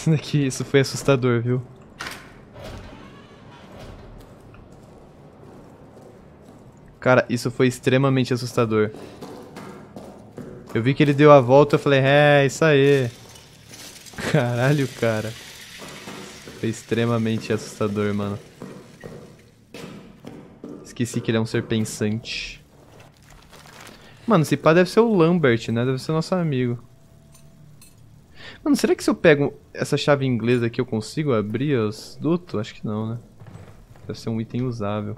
Isso daqui, isso foi assustador, viu? Cara, isso foi extremamente assustador. Eu vi que ele deu a volta, eu falei, é, isso aí. Caralho, cara. Foi extremamente assustador, mano. Esqueci que ele é um ser pensante. Mano, esse pá deve ser o Lambert, né? Deve ser nosso amigo. Mano, será que se eu pego essa chave inglesa aqui eu consigo abrir os dutos? Acho que não, né? Deve ser um item usável.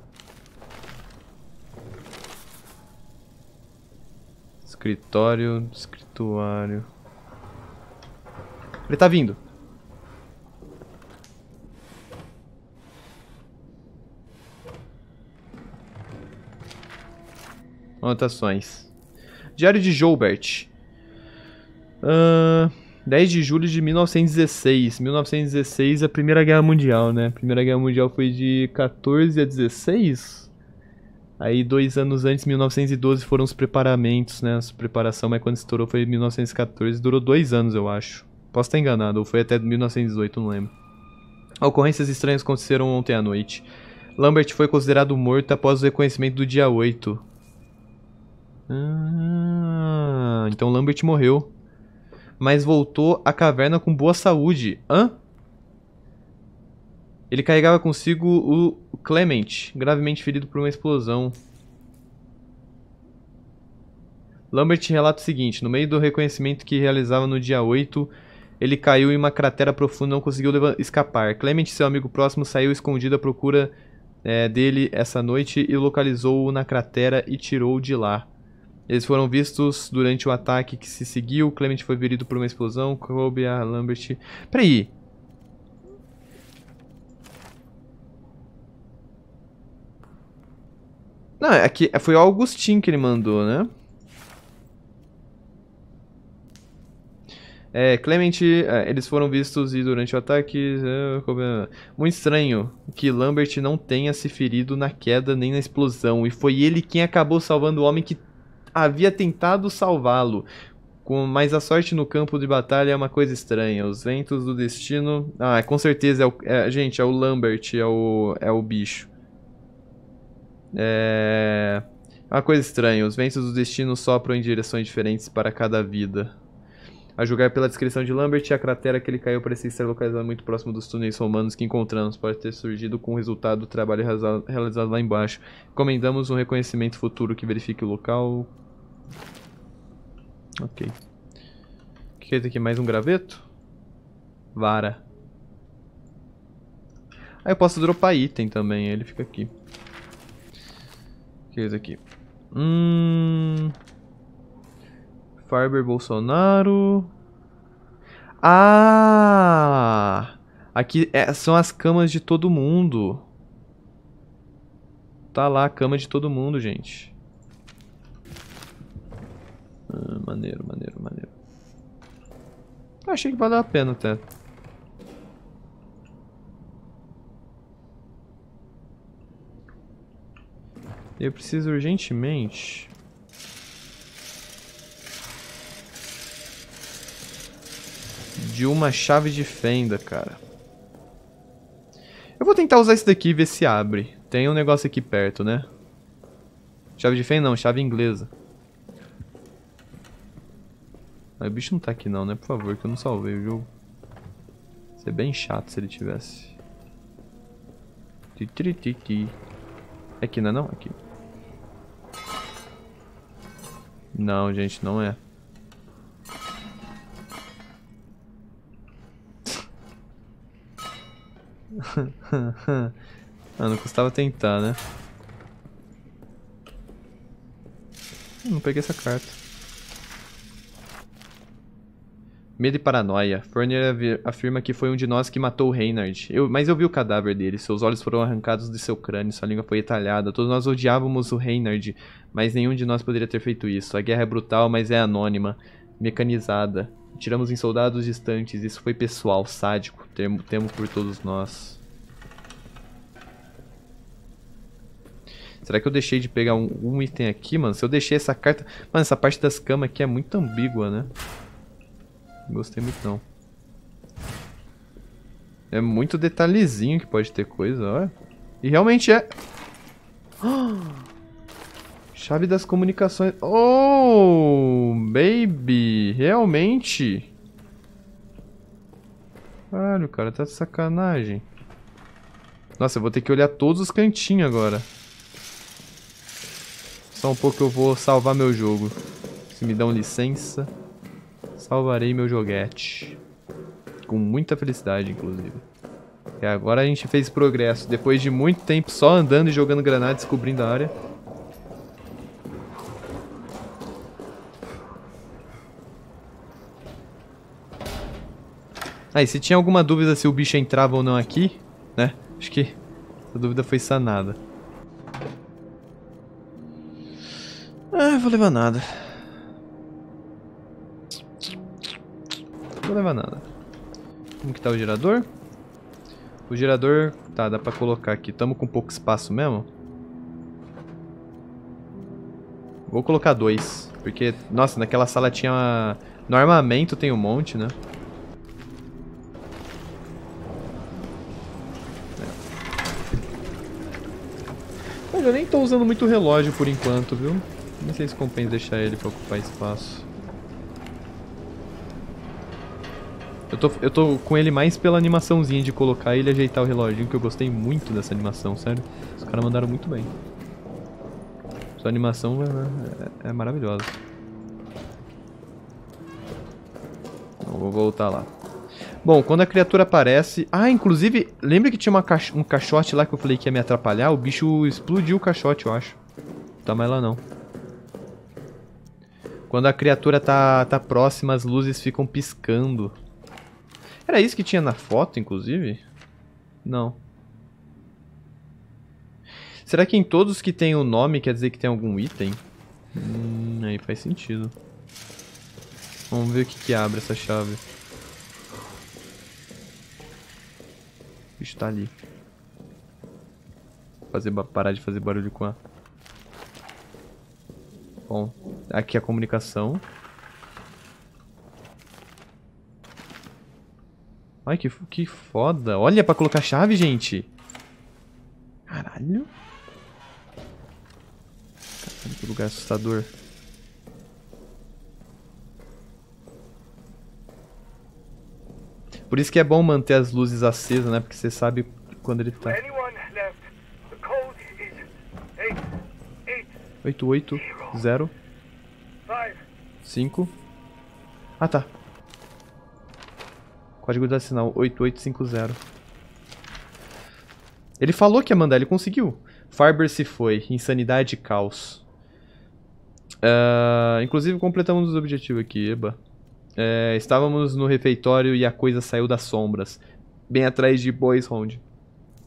Escritório, escrituário. Ele tá vindo. Anotações. Diário de Joubert. Uh, 10 de julho de 1916. 1916 é a Primeira Guerra Mundial, né? A Primeira Guerra Mundial foi de 14 a 16. Aí, dois anos antes, 1912, foram os preparamentos, né? A preparação, mas quando estourou foi em 1914. Durou dois anos, eu acho. Posso estar enganado, ou foi até 1918, não lembro. Ocorrências estranhas aconteceram ontem à noite. Lambert foi considerado morto após o reconhecimento do dia 8. Ah, então Lambert morreu. Mas voltou à caverna com boa saúde. Hã? Ele carregava consigo o Clement, gravemente ferido por uma explosão. Lambert relata o seguinte: no meio do reconhecimento que realizava no dia 8, ele caiu em uma cratera profunda e não conseguiu escapar. Clement, seu amigo próximo, saiu escondido à procura é, dele essa noite e localizou-o na cratera e tirou-o de lá. Eles foram vistos durante o ataque que se seguiu. Clement foi ferido por uma explosão. Kobe a Lambert. Peraí. Não, aqui é foi o Augustin que ele mandou, né? É, Clement, é, eles foram vistos e durante o ataque. É, muito estranho que Lambert não tenha se ferido na queda nem na explosão. E foi ele quem acabou salvando o homem que havia tentado salvá-lo. Mas a sorte no campo de batalha é uma coisa estranha. Os ventos do destino. Ah, com certeza é o. É, gente, é o Lambert, é o, é o bicho. É. É uma coisa estranha. Os ventos do destino sopram em direções diferentes para cada vida. A julgar pela descrição de Lambert, a cratera que ele caiu parecia estar localizada muito próximo dos túneis romanos que encontramos. Pode ter surgido com o resultado do trabalho realizado lá embaixo. Recomendamos um reconhecimento futuro que verifique o local. Ok. O que é isso aqui? Mais um graveto? Vara. Aí ah, eu posso dropar item também, ele fica aqui. O que é isso aqui? Hum... Farber Bolsonaro. Ah! Aqui é, são as camas de todo mundo. Tá lá a cama de todo mundo, gente. Ah, maneiro, maneiro, maneiro. Achei que valeu a pena até. Eu preciso urgentemente de uma chave de fenda, cara. Eu vou tentar usar esse daqui e ver se abre. Tem um negócio aqui perto, né? Chave de fenda não, chave inglesa. Ah, o bicho não tá aqui não, né? Por favor, que eu não salvei o jogo. Ia ser bem chato se ele tivesse. Aqui não é não? Aqui. Não, gente, não é. ah, não custava tentar, né? Não peguei essa carta. Medo e paranoia. Fournier afirma que foi um de nós que matou o Reynard. Eu, mas eu vi o cadáver dele. Seus olhos foram arrancados de seu crânio, sua língua foi entalhada. Todos nós odiávamos o Reynard, mas nenhum de nós poderia ter feito isso. A guerra é brutal, mas é anônima, mecanizada. Tiramos em soldados distantes. Isso foi pessoal, sádico. Temo, temo por todos nós. Será que eu deixei de pegar um, um, item aqui, mano? Se eu deixei essa carta... Mano, essa parte das camas aqui é muito ambígua, né? Não gostei muito, não. É muito detalhezinho que pode ter coisa, olha. E realmente é... Chave das comunicações. Oh, baby. Realmente. Caralho, cara, tá de sacanagem. Nossa, eu vou ter que olhar todos os cantinhos agora. Só um pouco eu vou salvar meu jogo. Se me dão licença, salvarei meu joguete. Com muita felicidade, inclusive. E agora a gente fez progresso. Depois de muito tempo só andando e jogando granada, descobrindo a área. Ah, se tinha alguma dúvida se o bicho entrava ou não aqui, né? Acho que a dúvida foi sanada. Ah, vou levar nada. Vou levar nada. Como que tá o gerador? O gerador... Tá, dá pra colocar aqui. Tamo com pouco espaço mesmo. Vou colocar dois. Porque, nossa, naquela sala tinha... No armamento tem um monte, né? Eu nem tô usando muito relógio por enquanto, viu? Não sei se compensa deixar ele pra ocupar espaço. Eu tô, eu tô com ele mais pela animaçãozinha de colocar ele e ajeitar o reloginho, que eu gostei muito dessa animação, sério. Os caras mandaram muito bem. Sua animação é, é, é maravilhosa. Então, vou voltar lá. Bom, quando a criatura aparece... Ah, inclusive, lembra que tinha cach... um caixote lá que eu falei que ia me atrapalhar? O bicho explodiu o caixote, eu acho. Tá mais lá não. Quando a criatura tá, tá próxima, as luzes ficam piscando. Era isso que tinha na foto, inclusive? Não. Será que em todos que tem o nome quer dizer que tem algum item? Hum, aí faz sentido. Vamos ver o que, que abre essa chave. Bicho tá ali. Fazer, parar de fazer barulho com a... Bom, aqui a comunicação. Ai, que, que foda. Olha pra colocar chave, gente. Caralho. Caralho, que lugar assustador. Por isso que é bom manter as luzes acesas, né? Porque você sabe quando ele tá. 880 5 Ah, tá. Código da sinal 8850. Ele falou que ia mandar, ele conseguiu. Farber se foi. Insanidade e caos. Uh, inclusive completamos os objetivos aqui, eba. É, estávamos no refeitório e a coisa saiu das sombras. Bem atrás de Boys Round.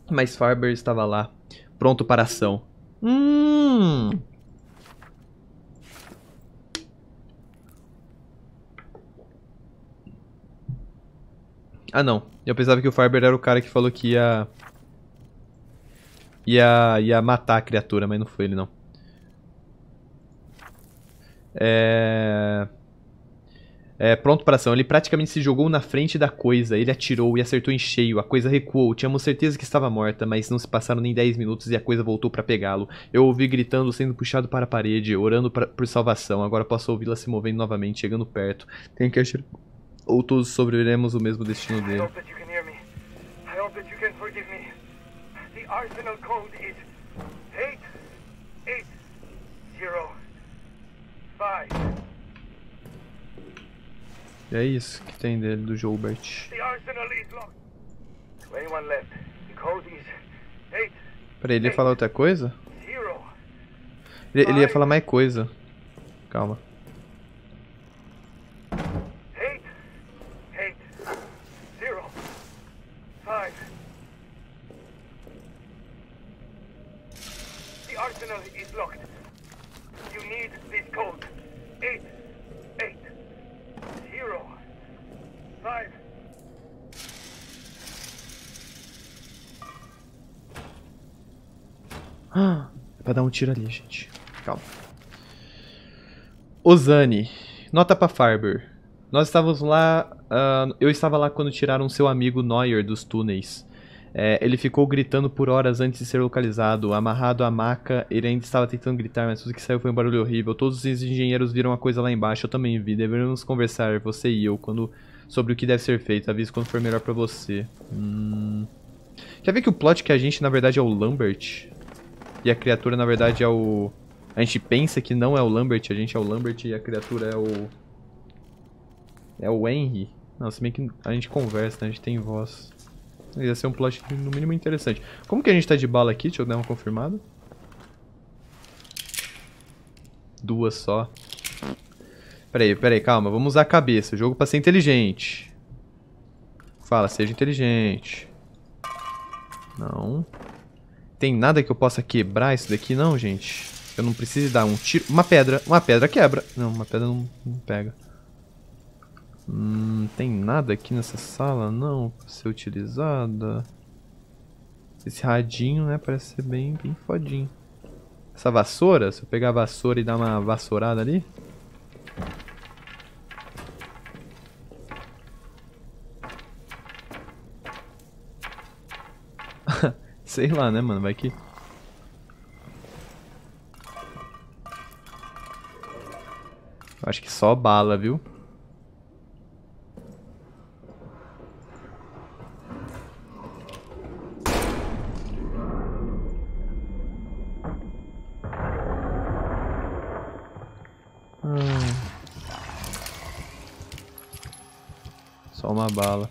Mas Farber estava lá. Pronto para ação. Hum... Ah, não. Eu pensava que o Farber era o cara que falou que ia... Ia, ia matar a criatura, mas não foi ele, não. É... É, pronto para ação. Ele praticamente se jogou na frente da coisa. Ele atirou e acertou em cheio. A coisa recuou. Tínhamos certeza que estava morta, mas não se passaram nem 10 minutos e a coisa voltou para pegá-lo. Eu ouvi gritando, sendo puxado para a parede, orando pra, por salvação. Agora posso ouvi-la se movendo novamente, chegando perto. Tenho que achar ou todos sobreviveremos o mesmo destino dele. E é isso que tem dele, do Joubert. Peraí, ele ia falar outra coisa? Ele, ele ia falar mais coisa. Calma. Ah, é pra dar um tiro ali, gente. Calma. Ozani. Nota pra Farber. Nós estávamos lá. Uh, eu estava lá quando tiraram seu amigo Neuer dos túneis. É, ele ficou gritando por horas antes de ser localizado, amarrado à maca. Ele ainda estava tentando gritar, mas tudo que saiu foi um barulho horrível. Todos os engenheiros viram a coisa lá embaixo. Eu também vi. Deveríamos conversar, você e eu, quando sobre o que deve ser feito. Avise quando for melhor para você. Hum... Quer ver que o plot que a gente, na verdade, é o Lambert? E a criatura, na verdade, é o... A gente pensa que não é o Lambert, a gente é o Lambert e a criatura é o... É o Henry. Não, se bem que a gente conversa, né? A gente tem voz. Ia ser um plot no mínimo interessante. Como que a gente tá de bala aqui? Deixa eu dar uma confirmada. Duas só. Peraí, peraí, calma. Vamos usar a cabeça. O jogo pra ser inteligente. Fala, seja inteligente. Não. Tem nada que eu possa quebrar isso daqui, não, gente? Eu não preciso dar um tiro. Uma pedra. Uma pedra quebra. Não, uma pedra não, não pega. Hum, tem nada aqui nessa sala, não, pra ser utilizada. Esse radinho, né, parece ser bem, bem fodinho. Essa vassoura, se eu pegar a vassoura e dar uma vassourada ali... Sei lá, né, mano, vai que... Acho que só bala, viu? Só uma bala.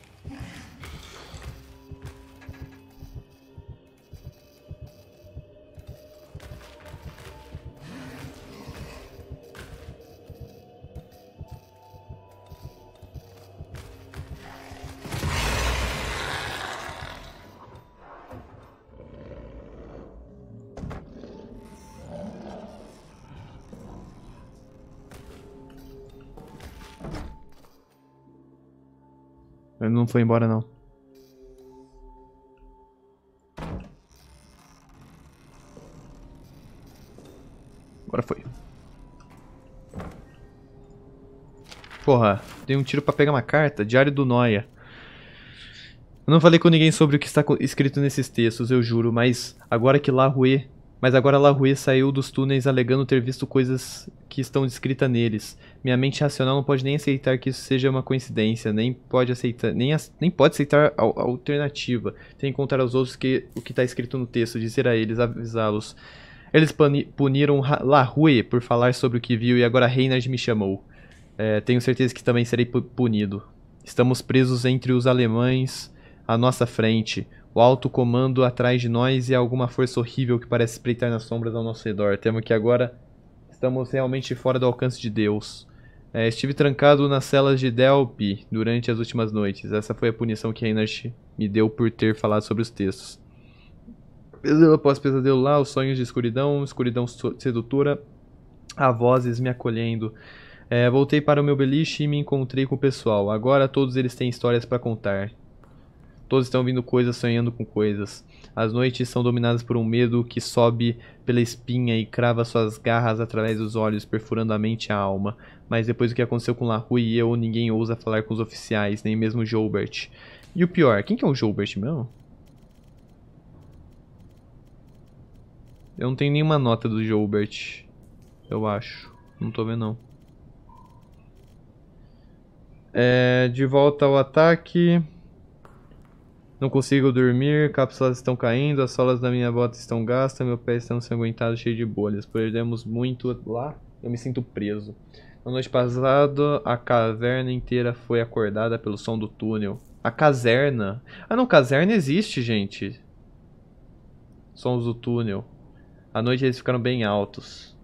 Ele não foi embora, não. Agora foi. Porra, dei um tiro pra pegar uma carta. Diário do Noia. Eu não falei com ninguém sobre o que está escrito nesses textos, eu juro, mas agora que La Rue mas agora Larue saiu dos túneis alegando ter visto coisas que estão descritas neles. Minha mente racional não pode nem aceitar que isso seja uma coincidência, nem pode aceitar, nem, nem pode aceitar a, a alternativa. Tem que contar aos outros que, o que está escrito no texto, dizer a eles, avisá-los. Eles puniram Larue por falar sobre o que viu e agora Reinhard me chamou. É, tenho certeza que também serei punido. Estamos presos entre os alemães à nossa frente o alto comando atrás de nós e alguma força horrível que parece espreitar nas sombras ao nosso redor. Temo que agora estamos realmente fora do alcance de Deus. É, estive trancado nas celas de Delpi durante as últimas noites. Essa foi a punição que Reinhardt me deu por ter falado sobre os textos. Pesadelo após pesadelo lá, os sonhos de escuridão, escuridão sedutora, há vozes me acolhendo. É, voltei para o meu beliche e me encontrei com o pessoal. Agora todos eles têm histórias para contar. Todos estão vindo coisas, sonhando com coisas. As noites são dominadas por um medo que sobe pela espinha e crava suas garras através dos olhos, perfurando a mente e a alma. Mas depois do que aconteceu com Larue e eu, ninguém ousa falar com os oficiais, nem mesmo Joubert. E o pior, quem que é o Joubert mesmo? Eu não tenho nenhuma nota do Joubert. Eu acho. Não tô vendo não. É, de volta ao ataque. Não consigo dormir, cápsulas estão caindo, as solas da minha bota estão gastas, meu pé está ensanguentado, cheio de bolhas. Perdemos muito lá, eu me sinto preso. Na noite passada, a caverna inteira foi acordada pelo som do túnel. A caserna? Ah não, caserna existe, gente. Sons do túnel. À noite eles ficaram bem altos.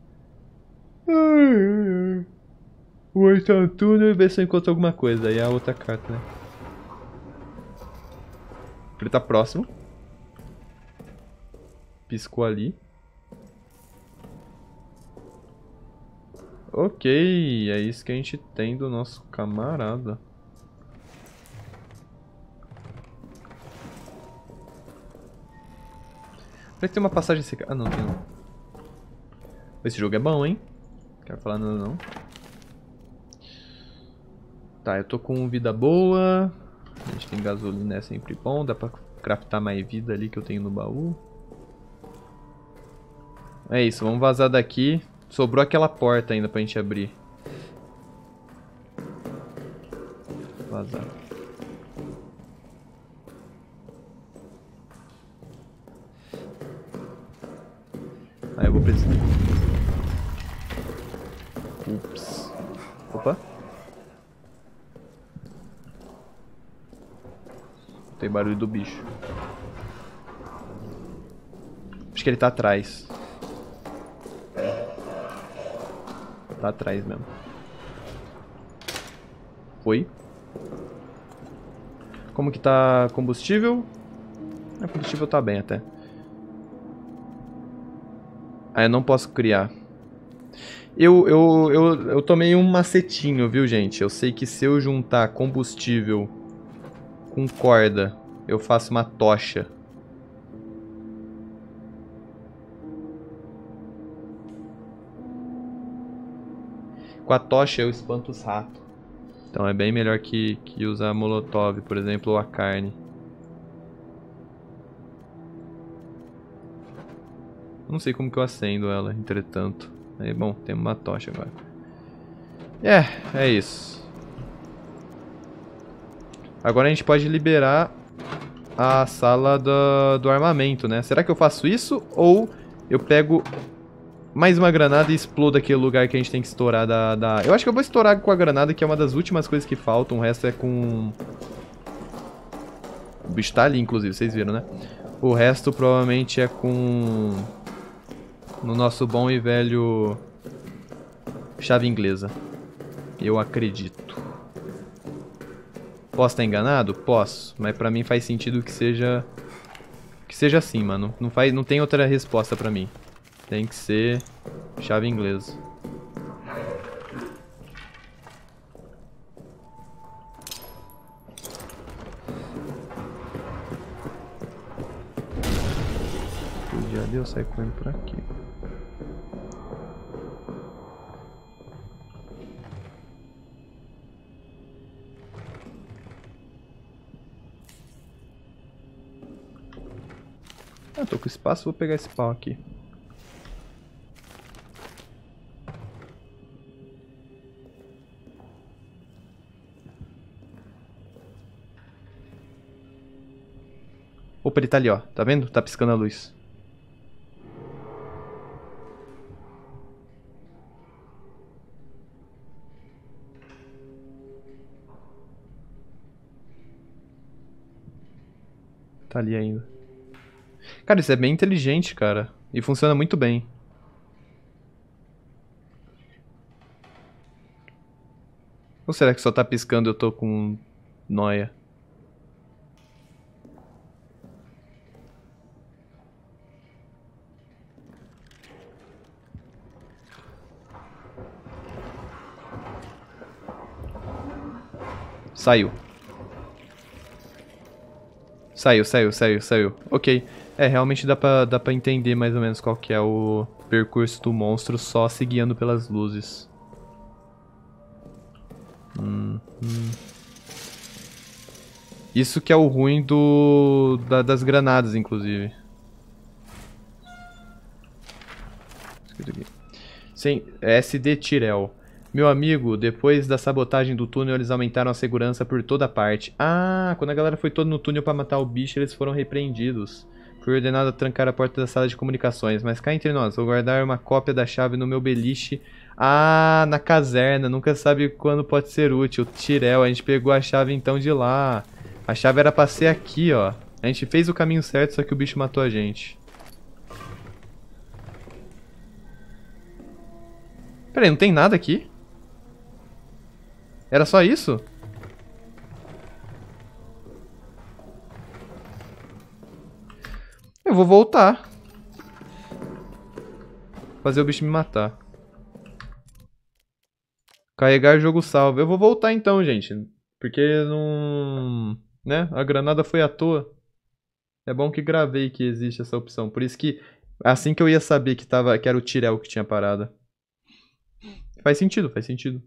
Vou entrar no túnel e ver se eu encontro alguma coisa. Aí a outra carta, né? Ele tá próximo. Piscou ali. Ok, é isso que a gente tem do nosso camarada. Parece que tem uma passagem secreta. Ah, não, tem não. Esse jogo é bom, hein? Não quero falar nada não. Tá, eu tô com vida boa. A gente tem gasolina, é sempre bom. Dá pra craftar mais vida ali que eu tenho no baú. É isso, vamos vazar daqui. Sobrou aquela porta ainda pra gente abrir. Vazar. Ah, eu vou precisar. Ups. Opa. Tem barulho do bicho. Acho que ele tá atrás. Tá atrás mesmo. Foi. Como que tá combustível? O combustível tá bem até. Ah, eu não posso criar. Eu, eu, eu, eu tomei um macetinho, viu, gente? Eu sei que se eu juntar combustível com corda, eu faço uma tocha. Com a tocha eu espanto os ratos. Então é bem melhor que, que usar molotov, por exemplo, ou a carne. Não sei como que eu acendo ela, entretanto. Aí, bom, tem uma tocha agora. É, é isso. Agora a gente pode liberar a sala do, do armamento, né? Será que eu faço isso? Ou eu pego mais uma granada e explodo aquele lugar que a gente tem que estourar da, da... Eu acho que eu vou estourar com a granada, que é uma das últimas coisas que faltam. O resto é com... O bicho tá ali, inclusive, vocês viram, né? O resto provavelmente é com... No nosso bom e velho... Chave inglesa. Eu acredito. Posso estar enganado? Posso. Mas pra mim faz sentido que seja... Que seja assim, mano. Não, faz, não tem outra resposta pra mim. Tem que ser chave inglesa. Já deu, sai correndo por aqui. Ah, tô com espaço, vou pegar esse pau aqui. Opa, ele tá ali, ó. Tá vendo? Tá piscando a luz. Tá ali ainda. Cara, isso é bem inteligente, cara. E funciona muito bem. Ou será que só tá piscando e eu tô com noia? Saiu. Saiu, saiu, saiu, saiu. Ok. É, realmente dá pra, dá pra entender mais ou menos qual que é o percurso do monstro só seguindo pelas luzes. Hum, hum. Isso que é o ruim do da, das granadas, inclusive. Sim, SD Tirel. Meu amigo, depois da sabotagem do túnel, eles aumentaram a segurança por toda parte. Ah, quando a galera foi toda no túnel para matar o bicho, eles foram repreendidos. Fui ordenado a trancar a porta da sala de comunicações, mas cá entre nós, vou guardar uma cópia da chave no meu beliche. Ah, na caserna, nunca sabe quando pode ser útil. Tirel, a gente pegou a chave então de lá. A chave era pra ser aqui, ó. A gente fez o caminho certo, só que o bicho matou a gente. Peraí, não tem nada aqui? Era só isso? Eu vou voltar. Fazer o bicho me matar. Carregar jogo salvo. Eu vou voltar então, gente. Porque não... Né? A granada foi à toa. É bom que gravei que existe essa opção. Por isso que... Assim que eu ia saber que, tava, que era o Tirel que tinha parada. Faz sentido, faz sentido.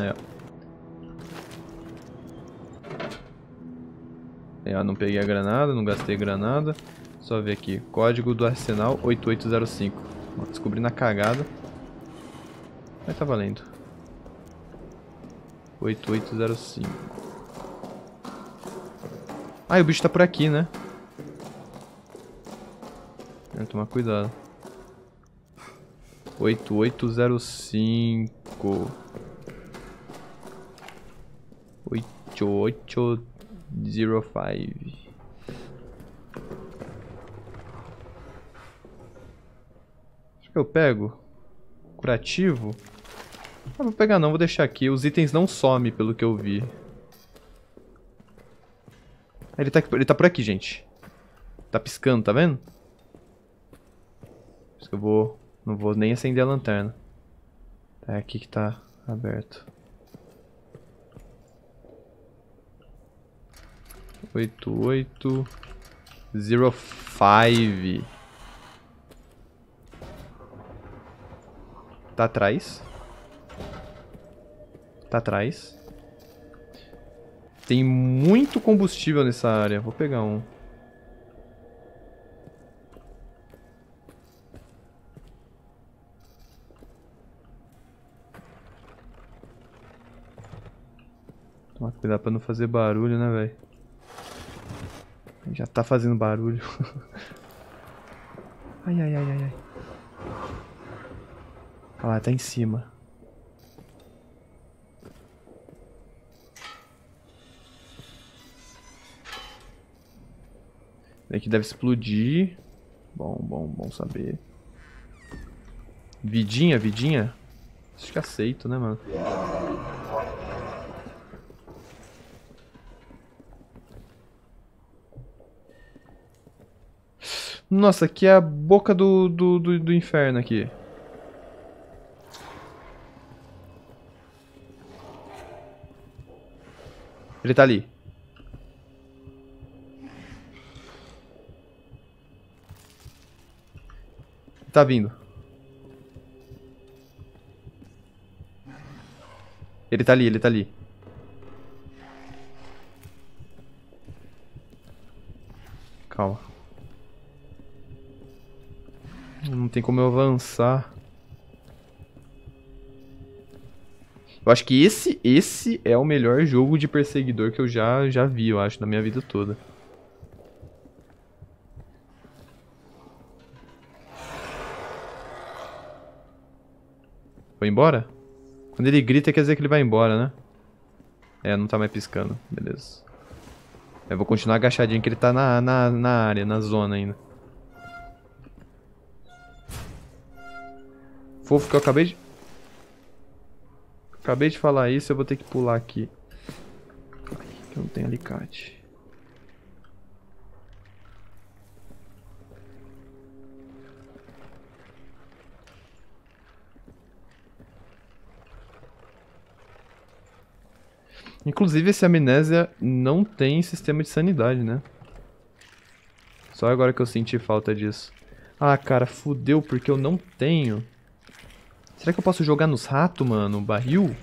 É. É, não peguei a granada, não gastei granada. Só ver aqui. Código do arsenal 8805. Descobri na cagada. Mas tá valendo. 8805. Ah, e o bicho tá por aqui, né? Tem que tomar cuidado. 8805. 8805. Acho que eu pego. Curativo. Não vou pegar não, vou deixar aqui. Os itens não somem, pelo que eu vi. Ele tá, ele tá por aqui, gente. Tá piscando, tá vendo? Por isso que eu vou... Não vou nem acender a lanterna. É aqui que tá aberto. Oito, oito... Zero five. Tá atrás. Tá atrás. Tem muito combustível nessa área. Vou pegar um. Toma cuidado pra não fazer barulho, né, velho? Já tá fazendo barulho. ai, ai, ai, ai, ai. Olha lá, tá em cima. Aqui deve explodir. Bom, bom, bom saber. Vidinha, vidinha? Acho que aceito, né, mano? Nossa, aqui é a boca do, do, do, do inferno aqui. Ele tá ali. Tá vindo. Ele tá ali, ele tá ali. Calma. Não tem como eu avançar. Eu acho que esse, esse é o melhor jogo de perseguidor que eu já, já vi, eu acho, na minha vida toda. Foi embora? Quando ele grita quer dizer que ele vai embora, né? É, não tá mais piscando. Beleza. Eu vou continuar agachadinho que ele tá na, na, na área, na zona ainda. Fofo que eu acabei de... Acabei de falar isso, eu vou ter que pular aqui. Ai, que eu não tenho alicate. Inclusive, esse Amnésia não tem sistema de sanidade, né? Só agora que eu senti falta disso. Ah, cara, fudeu porque eu não tenho. Será que eu posso jogar nos ratos, mano? Barril?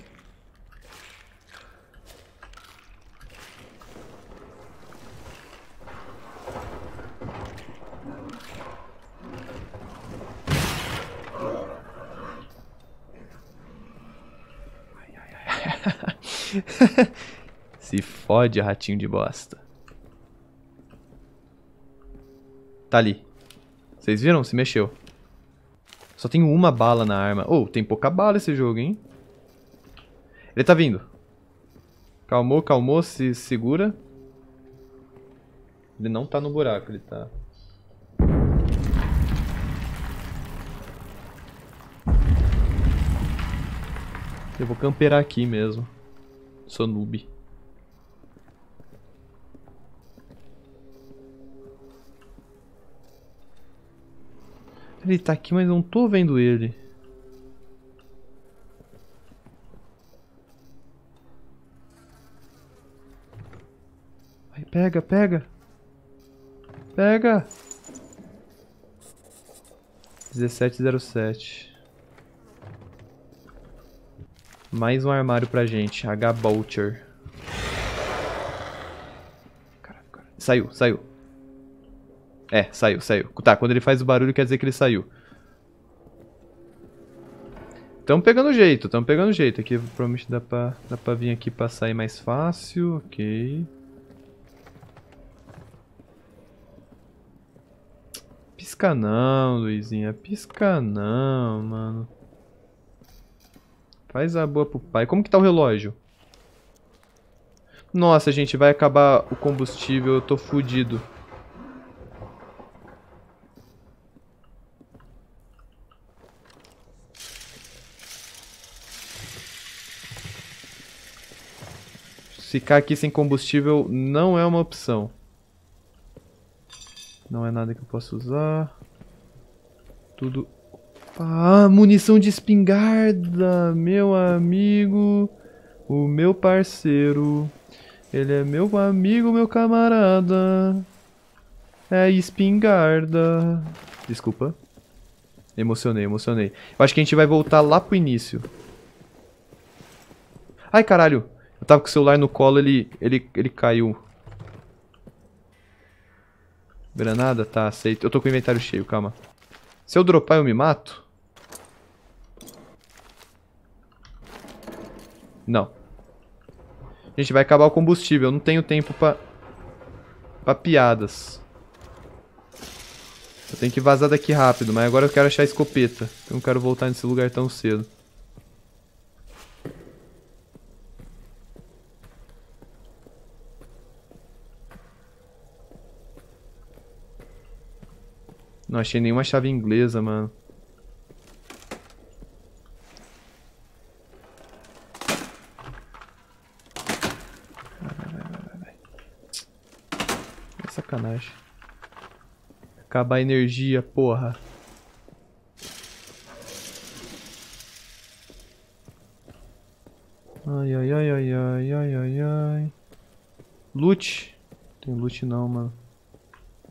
Se fode, ratinho de bosta. Tá ali. Vocês viram? Se mexeu. Só tenho uma bala na arma. Oh, tem pouca bala esse jogo, hein? Ele tá vindo. Calmou, calmou, se segura. Ele não tá no buraco, ele tá... Eu vou camperar aqui mesmo. Sou noob. Ele tá aqui, mas não tô vendo ele. Vai, pega, pega. Pega. 1707. Mais um armário pra gente. H-Boucher. Saiu, saiu. É, saiu, saiu. Tá, quando ele faz o barulho quer dizer que ele saiu. Tamo pegando jeito, tamo pegando jeito. Aqui provavelmente dá pra, dá pra vir aqui pra sair mais fácil. Ok. Pisca não, Luizinha. Pisca não, mano. Faz a boa pro pai. Como que tá o relógio? Nossa, gente, vai acabar o combustível. Eu tô fudido. Ficar aqui sem combustível não é uma opção. Não é nada que eu possa usar. Tudo... Ah, munição de espingarda, meu amigo. O meu parceiro. Ele é meu amigo, meu camarada. É espingarda. Desculpa. Emocionei, emocionei. Eu acho que a gente vai voltar lá pro início. Ai, caralho. Eu tava com o celular no colo, ele, ele, ele caiu. Granada? Tá, aceito. Eu tô com o inventário cheio, calma. Se eu dropar, eu me mato? Não. A gente vai acabar o combustível. Eu não tenho tempo pra... Pra piadas. Eu tenho que vazar daqui rápido, mas agora eu quero achar a escopeta. Eu não quero voltar nesse lugar tão cedo. Não achei nenhuma chave inglesa, mano. É sacanagem. Acabar a energia, porra. Ai, ai, ai, ai, ai, ai, ai, ai. Loot. Tem loot não, mano.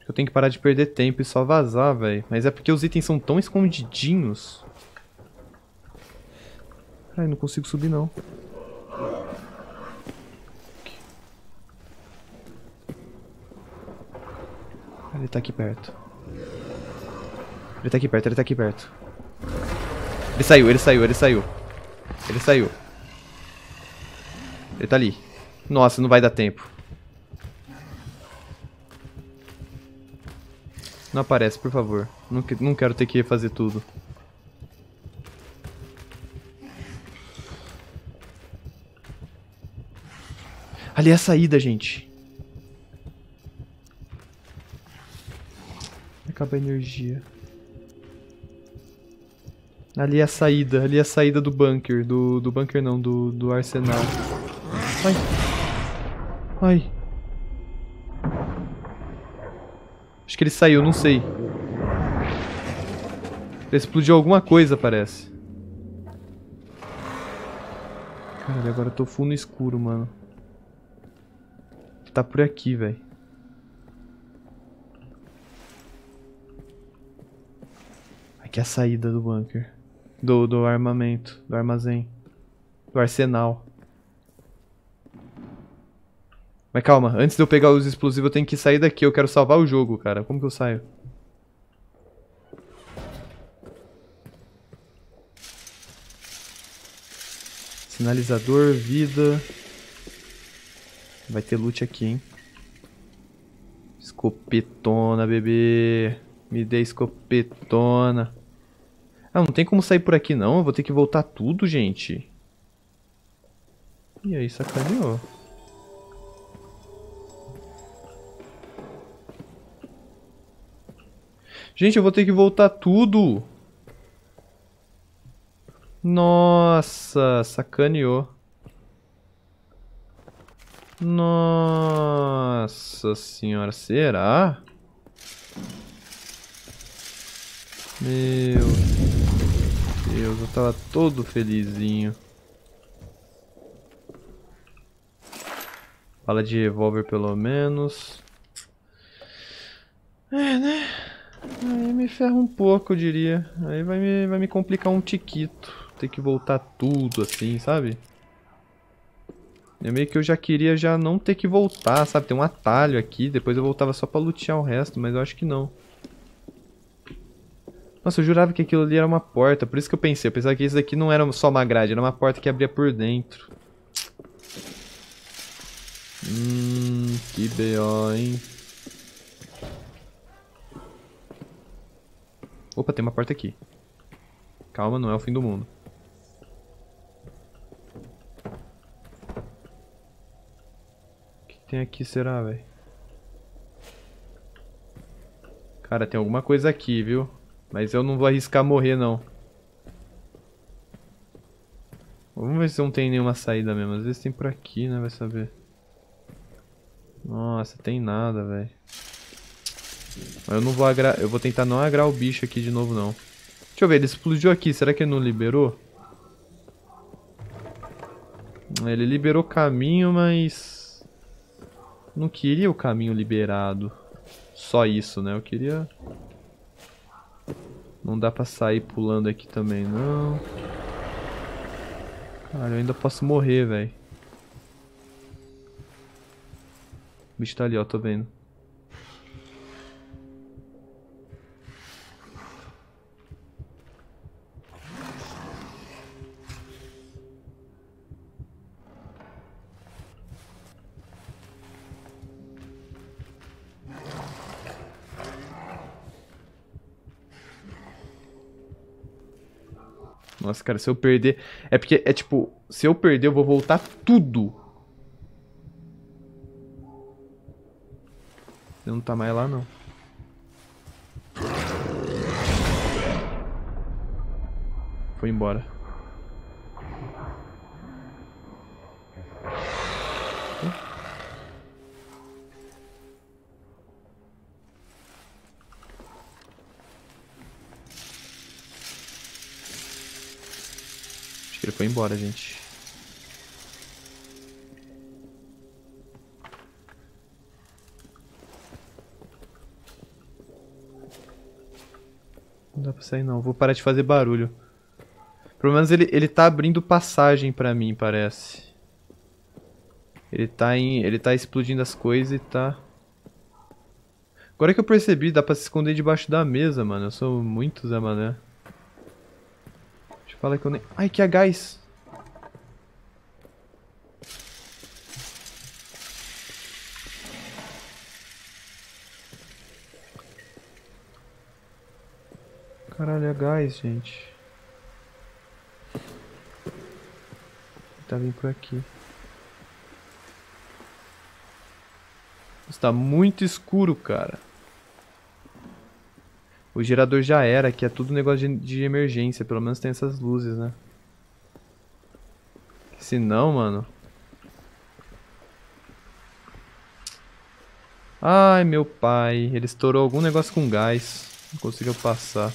Eu tenho que parar de perder tempo e só vazar, velho. Mas é porque os itens são tão escondidinhos. Ai, não consigo subir, não. Ele tá aqui perto. Ele tá aqui perto, ele tá aqui perto. Ele saiu, ele saiu, ele saiu. Ele saiu. Ele tá ali. Nossa, não vai dar tempo. Não aparece, por favor. Não, não quero ter que fazer tudo. Ali é a saída, gente. Acaba a energia. Ali é a saída, ali é a saída do bunker. Do, do bunker não, do, do arsenal. Ai. Ai. Acho que ele saiu, não sei. Ele explodiu alguma coisa, parece. Caralho, agora eu tô full no escuro, mano. Tá por aqui, velho. Aqui é a saída do bunker. Do, do armamento, do armazém. Do arsenal. Mas calma, antes de eu pegar os explosivos eu tenho que sair daqui. Eu quero salvar o jogo, cara. Como que eu saio? Sinalizador, vida. Vai ter loot aqui, hein? Escopetona, bebê. Me dê escopetona. Ah, não tem como sair por aqui não. Eu vou ter que voltar tudo, gente. E aí, sacaneou. Gente, eu vou ter que voltar tudo. Nossa, sacaneou. Nossa senhora, será? Meu Deus, eu tava todo felizinho. Bala de revólver pelo menos. É, né? Aí me ferra um pouco, eu diria. Aí vai me, vai me complicar um tiquito. ter que voltar tudo assim, sabe? É meio que eu já queria já não ter que voltar, sabe? Tem um atalho aqui, depois eu voltava só pra lutear o resto, mas eu acho que não. Nossa, eu jurava que aquilo ali era uma porta, por isso que eu pensei. Eu pensava que isso daqui não era só uma grade, era uma porta que abria por dentro. Hum, que B.O., hein? Opa, tem uma porta aqui. Calma, não é o fim do mundo. O que tem aqui, será, velho? Cara, tem alguma coisa aqui, viu? Mas eu não vou arriscar morrer, não. Vamos ver se não tem nenhuma saída mesmo. Às vezes tem por aqui, né? Vai saber. Nossa, tem nada, velho. Eu não vou agrar... Eu vou tentar não agrar o bicho aqui de novo, não. Deixa eu ver, ele explodiu aqui. Será que ele não liberou? Ele liberou caminho, mas... Não queria o caminho liberado. Só isso, né? Eu queria... Não dá pra sair pulando aqui também, não. Cara, eu ainda posso morrer, velho. O bicho tá ali, ó, tô vendo. Nossa, cara, se eu perder... É porque, é tipo, se eu perder, eu vou voltar tudo. Não tá mais lá, não. Foi embora. Que ele foi embora, gente. Não dá pra sair não, vou parar de fazer barulho. Pelo menos ele, ele tá abrindo passagem pra mim, parece. Ele tá, em, ele tá explodindo as coisas e tá... Agora que eu percebi, dá pra se esconder debaixo da mesa, mano. Eu sou muito Zé Mané. Fala que eu nem... Ai, que é gás. Caralho, é gás, gente. Tá vindo por aqui. Está muito escuro, cara. O gerador já era, que é tudo negócio de, de emergência. Pelo menos tem essas luzes, né? Se não, mano... Ai, meu pai. Ele estourou algum negócio com gás. Não conseguiu passar.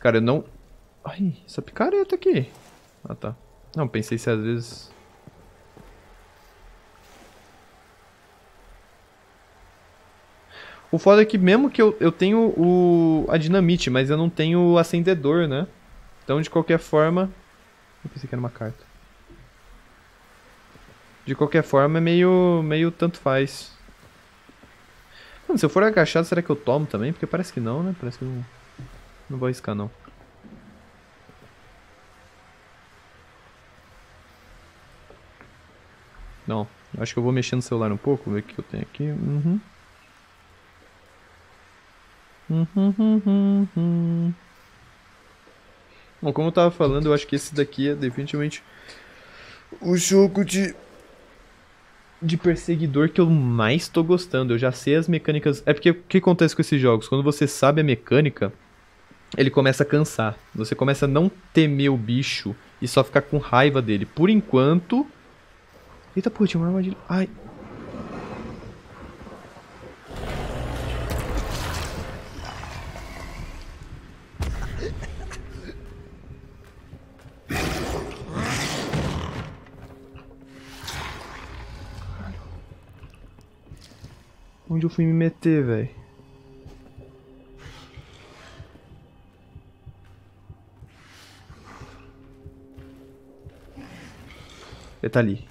Cara, eu não... Ai, essa picareta aqui. Ah, tá. Não, pensei se às vezes... O foda é que mesmo que eu, eu tenho o, a dinamite, mas eu não tenho o acendedor, né? Então, de qualquer forma... Eu pensei que era uma carta. De qualquer forma, é meio, meio tanto faz. Mano, se eu for agachado, será que eu tomo também? Porque parece que não, né? Parece que não... Não vou arriscar, não. Não. Acho que eu vou mexer no celular um pouco, ver o que eu tenho aqui. Uhum. Bom, como eu tava falando, eu acho que esse daqui é definitivamente o jogo de de perseguidor que eu mais tô gostando. Eu já sei as mecânicas. É porque o que acontece com esses jogos? Quando você sabe a mecânica, ele começa a cansar. Você começa a não temer o bicho e só ficar com raiva dele. Por enquanto. Eita, pô, tinha uma armadilha. Ai, Onde eu fui me meter, velho? Ele tá ali.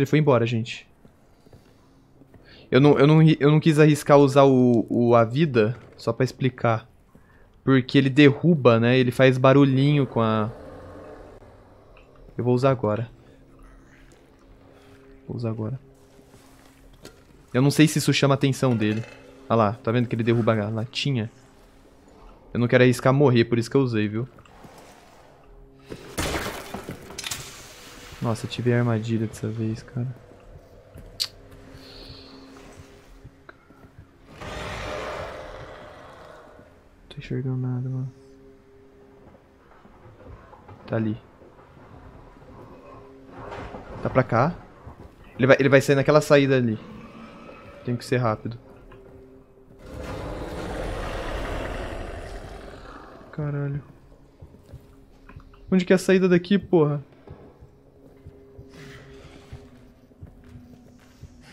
Ele foi embora, gente. Eu não, eu não, eu não quis arriscar usar o, o a vida, só pra explicar. Porque ele derruba, né? Ele faz barulhinho com a... Eu vou usar agora. Vou usar agora. Eu não sei se isso chama a atenção dele. Olha lá, tá vendo que ele derruba a latinha? Eu não quero arriscar morrer, por isso que eu usei, viu? Nossa, tive a armadilha dessa vez, cara. Não tô enxergando nada, mano. Tá ali. Tá pra cá. Ele vai, ele vai sair naquela saída ali. Tem que ser rápido. Caralho. Onde que é a saída daqui, porra?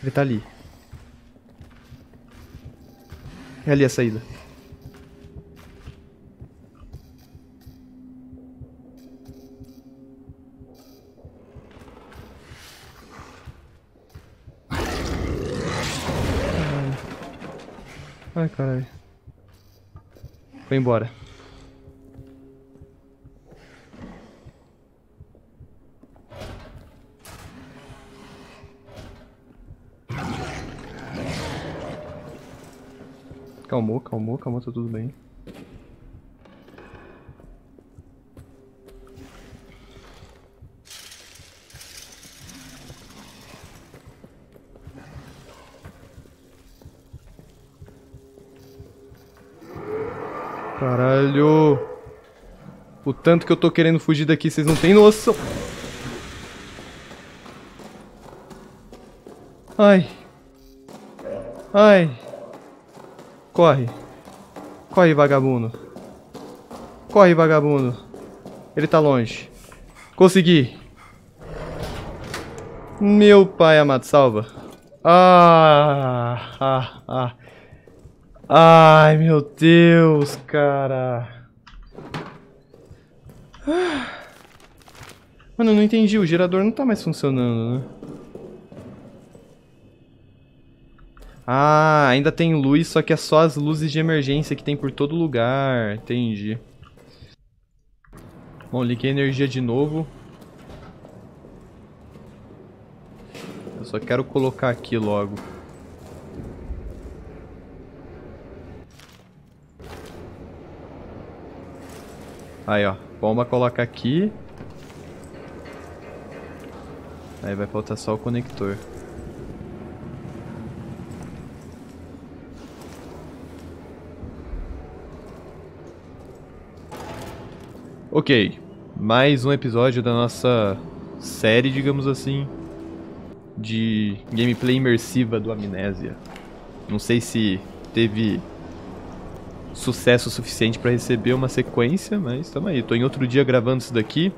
Ele tá ali. É ali a saída. Ai, caralho. Foi embora. Calmou, calmou, calmou, tá tudo bem. Caralho! O tanto que eu tô querendo fugir daqui, vocês não têm noção. Ai. Ai. Corre. Corre, vagabundo. Corre, vagabundo. Ele tá longe. Consegui. Meu pai amado, salva. Ah, ah, ah. Ai, meu Deus, cara. Mano, eu não entendi. O gerador não tá mais funcionando, né? Ah, ainda tem luz, só que é só as luzes de emergência que tem por todo lugar. Entendi. Bom, liguei a energia de novo. Eu só quero colocar aqui logo. Aí, ó. Bomba coloca aqui. Aí vai faltar só o conector. Ok, mais um episódio da nossa série, digamos assim, de gameplay imersiva do Amnésia. Não sei se teve sucesso suficiente para receber uma sequência, mas estamos aí. Tô em outro dia gravando isso daqui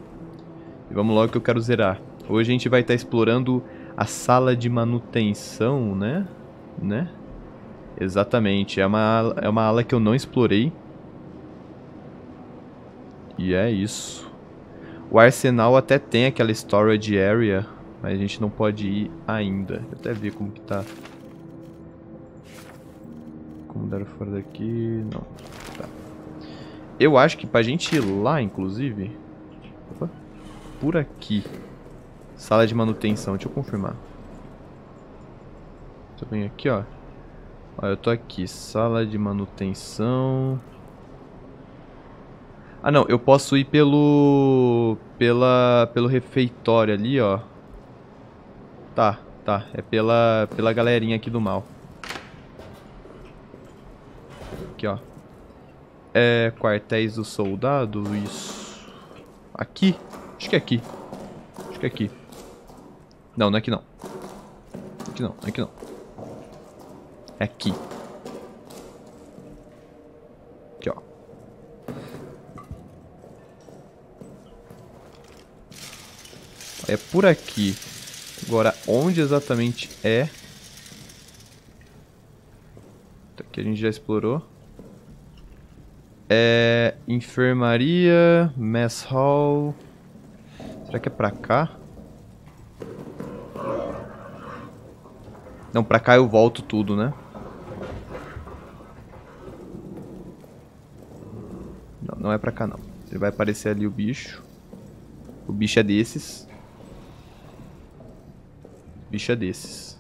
e vamos logo que eu quero zerar. Hoje a gente vai estar tá explorando a sala de manutenção, né? Né? Exatamente, é uma, é uma ala que eu não explorei. E é isso. O arsenal até tem aquela storage area, mas a gente não pode ir ainda. Vou até ver como que tá. Como dar fora daqui... Não. Tá. Eu acho que pra gente ir lá, inclusive... Opa. Por aqui. Sala de manutenção, deixa eu confirmar. Eu venho aqui, ó. Ó, eu tô aqui. Sala de manutenção... Ah, não, eu posso ir pelo... Pela... Pelo refeitório ali, ó. Tá, tá. É pela, pela galerinha aqui do mal. Aqui, ó. É... Quartéis do soldado, isso. Aqui? Acho que é aqui. Acho que é aqui. Não, não é aqui não. aqui não, aqui não. É aqui. É por aqui. Agora, onde exatamente é? Aqui a gente já explorou. É... Enfermaria, Mess Hall... Será que é pra cá? Não, pra cá eu volto tudo, né? Não, não é pra cá não. Ele vai aparecer ali o bicho. O bicho é desses. Bicho é desses.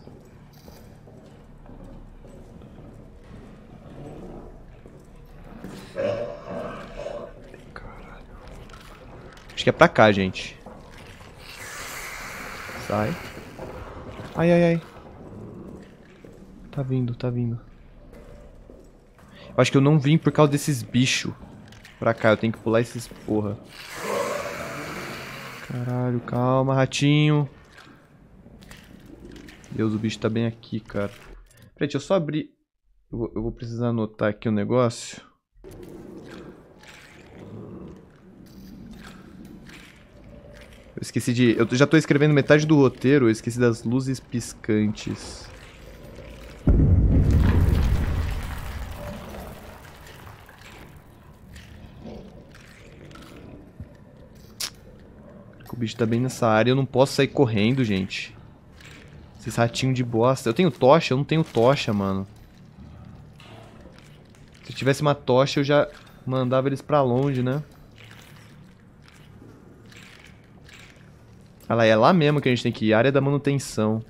Caralho. Acho que é pra cá, gente. Sai. Ai, ai, ai. Tá vindo, tá vindo. Acho que eu não vim por causa desses bichos. Pra cá, eu tenho que pular esses porra. Caralho, calma, ratinho. Deus, o bicho tá bem aqui, cara. Peraí, deixa eu só abrir. Eu vou, eu vou precisar anotar aqui o um negócio. Eu esqueci de... Eu já tô escrevendo metade do roteiro, eu esqueci das luzes piscantes. O bicho tá bem nessa área, eu não posso sair correndo, gente. Esses ratinhos de bosta. Eu tenho tocha? Eu não tenho tocha, mano. Se tivesse uma tocha, eu já mandava eles pra longe, né? Olha lá, é lá mesmo que a gente tem que ir. Área da manutenção.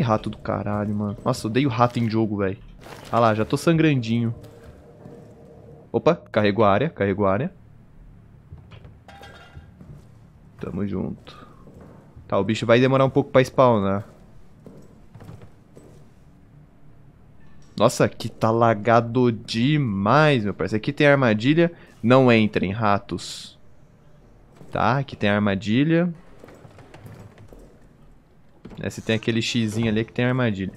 Sai, rato do caralho, mano. Nossa, odeio rato em jogo, velho. Ah lá, já tô sangrandinho. Opa, carregou a área, carregou a área. Tamo junto. Tá, o bicho vai demorar um pouco pra spawnar. Nossa, aqui tá lagado demais, meu parceiro. Aqui tem armadilha. Não entrem, ratos. Tá, aqui tem armadilha. Esse tem aquele xizinho ali que tem armadilha.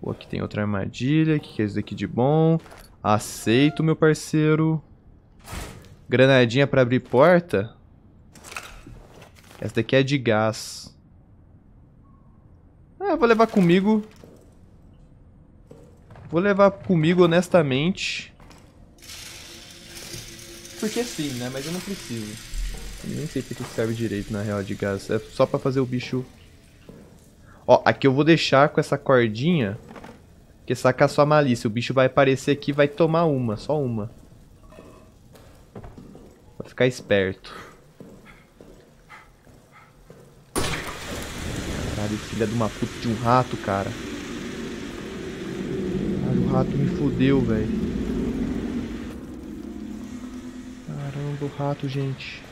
Pô, aqui tem outra armadilha. O que é isso daqui de bom? Aceito, meu parceiro. Granadinha pra abrir porta? Essa daqui é de gás. Ah, vou levar comigo. Vou levar comigo honestamente. Porque sim, né? Mas eu não preciso. Eu nem sei o que serve direito na real de gás. É só pra fazer o bicho... Ó, aqui eu vou deixar com essa cordinha. Porque saca sua malícia. O bicho vai aparecer aqui e vai tomar uma. Só uma. Vai ficar esperto. Caralho, filha de uma puta de um rato, cara. Caralho, o rato me fudeu, velho. Caramba, o rato, gente.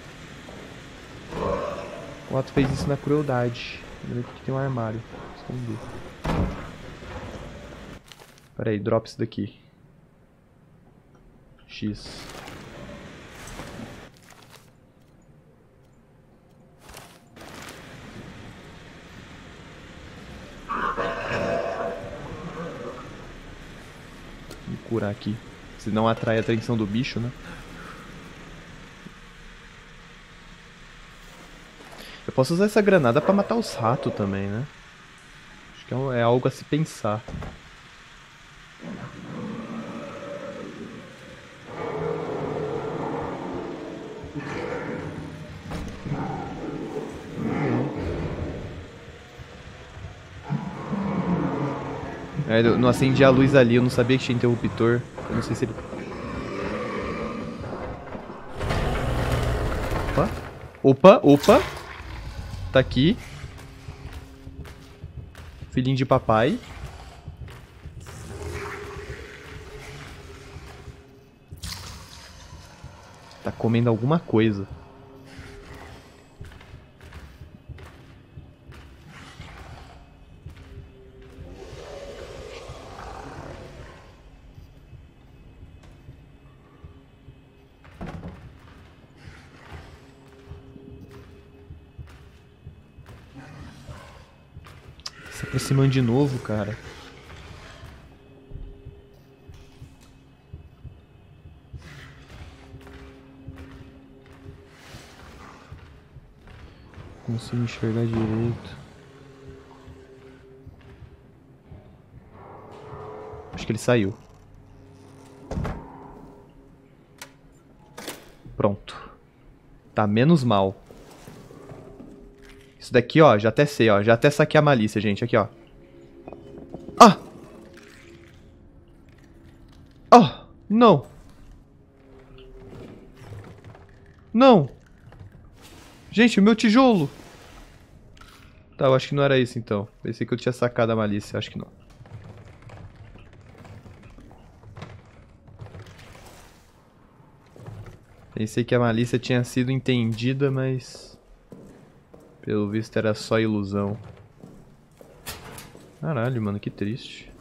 O rato fez isso na crueldade. Aqui tem um armário. Esconder. Pera aí, drop isso daqui. X. curar aqui. Senão atrai a atenção do bicho, né? Eu posso usar essa granada pra matar os ratos também, né? Acho que é, é algo a se pensar. É, eu não acendi a luz ali, eu não sabia que tinha interruptor. Eu não sei se ele... Opa, opa, opa. Tá aqui. Filhinho de papai. Tá comendo alguma coisa. Aproximando de novo, cara. Consigo enxergar direito. Acho que ele saiu. Pronto. Tá menos mal. Isso daqui, ó, já até sei, ó. Já até saquei a malícia, gente. Aqui, ó. Não! Não! Gente, o meu tijolo! Tá, eu acho que não era isso, então. Pensei que eu tinha sacado a malícia. Acho que não. Pensei que a malícia tinha sido entendida, mas... Pelo visto era só ilusão. Caralho, mano, que triste.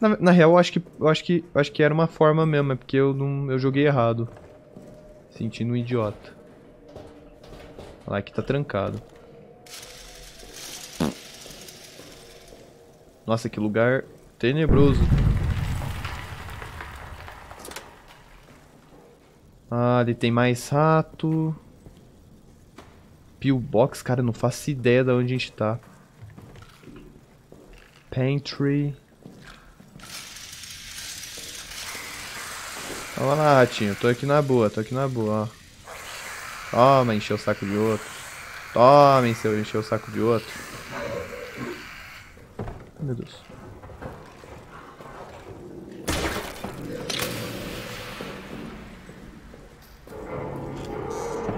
Na, na real, eu acho que eu acho que eu acho que era uma forma mesmo, é porque eu não eu joguei errado. Sentindo um idiota. Olha lá, aqui tá trancado. Nossa, que lugar tenebroso. Ah, ali tem mais rato. Pillbox, cara, não faço ideia de onde a gente tá. Pantry. Olha lá, ratinho. Tô aqui na boa, tô aqui na boa, ó. Toma, encheu o saco de outro. Toma, encheu, encheu o saco de outro. Meu Deus.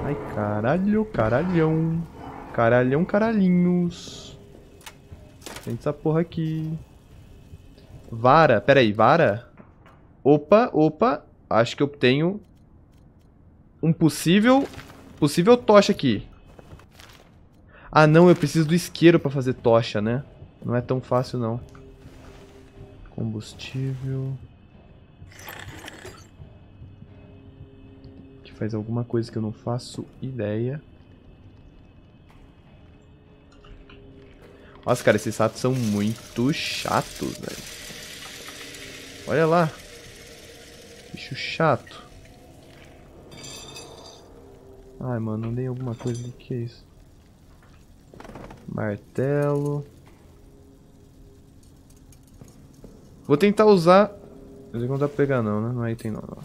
Ai, caralho, caralhão. Caralhão, caralhinhos. Tem essa porra aqui. Vara, pera aí, vara? Opa, opa. Acho que eu tenho um possível, possível tocha aqui. Ah, não, eu preciso do isqueiro pra fazer tocha, né? Não é tão fácil, não. Combustível... faz alguma coisa que eu não faço ideia. Nossa, cara, esses ratos são muito chatos, velho. Olha lá. Bicho chato. Ai, mano, não dei alguma coisa. O que é isso? Martelo. Vou tentar usar... Mas não dá pra pegar não, né? Não é item não, não.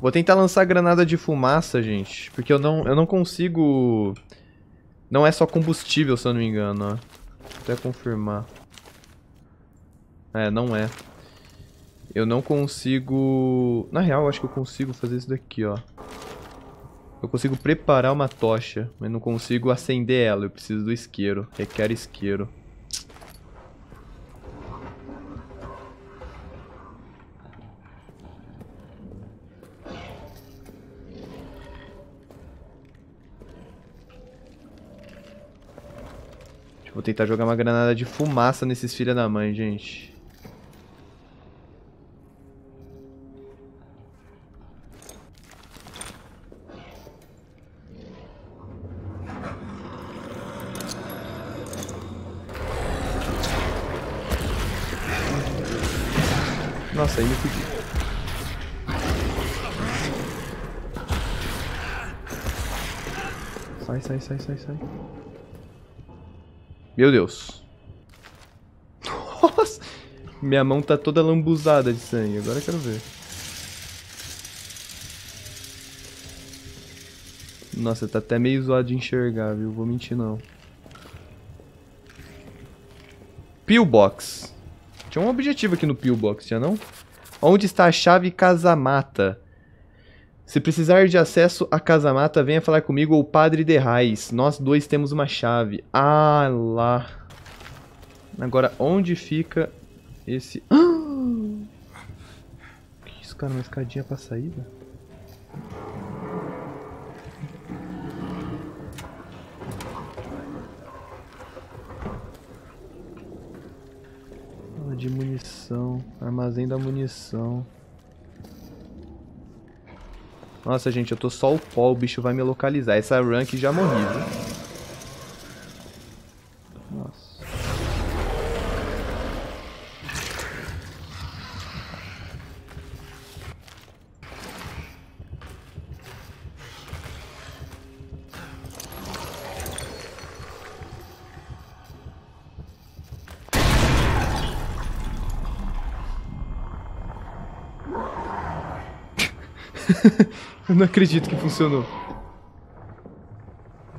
Vou tentar lançar granada de fumaça, gente. Porque eu não, eu não consigo... Não é só combustível, se eu não me engano, ó. Vou até confirmar. É, não é. Eu não consigo... Na real, acho que eu consigo fazer isso daqui, ó. Eu consigo preparar uma tocha, mas não consigo acender ela. Eu preciso do isqueiro. Requer isqueiro. Vou tentar jogar uma granada de fumaça nesses filha da mãe, gente. Aí me fudi. Sai, sai, sai, sai, sai. Meu Deus. Nossa. Minha mão tá toda lambuzada de sangue. Agora eu quero ver. Nossa, tá até meio zoado de enxergar, viu? Vou mentir não. Pillbox. Tinha um objetivo aqui no Pillbox, tinha não? Onde está a chave casamata? Se precisar de acesso à casa-mata, venha falar comigo ou Padre de. Nós dois temos uma chave. Ah, lá. Agora, onde fica esse... Ah! Que isso, cara? Uma escadinha pra saída? De munição. Armazém da munição. Nossa, gente, eu tô só o pó, o bicho vai me localizar. Essa rank já morri, viu? Nossa. Eu não acredito que funcionou.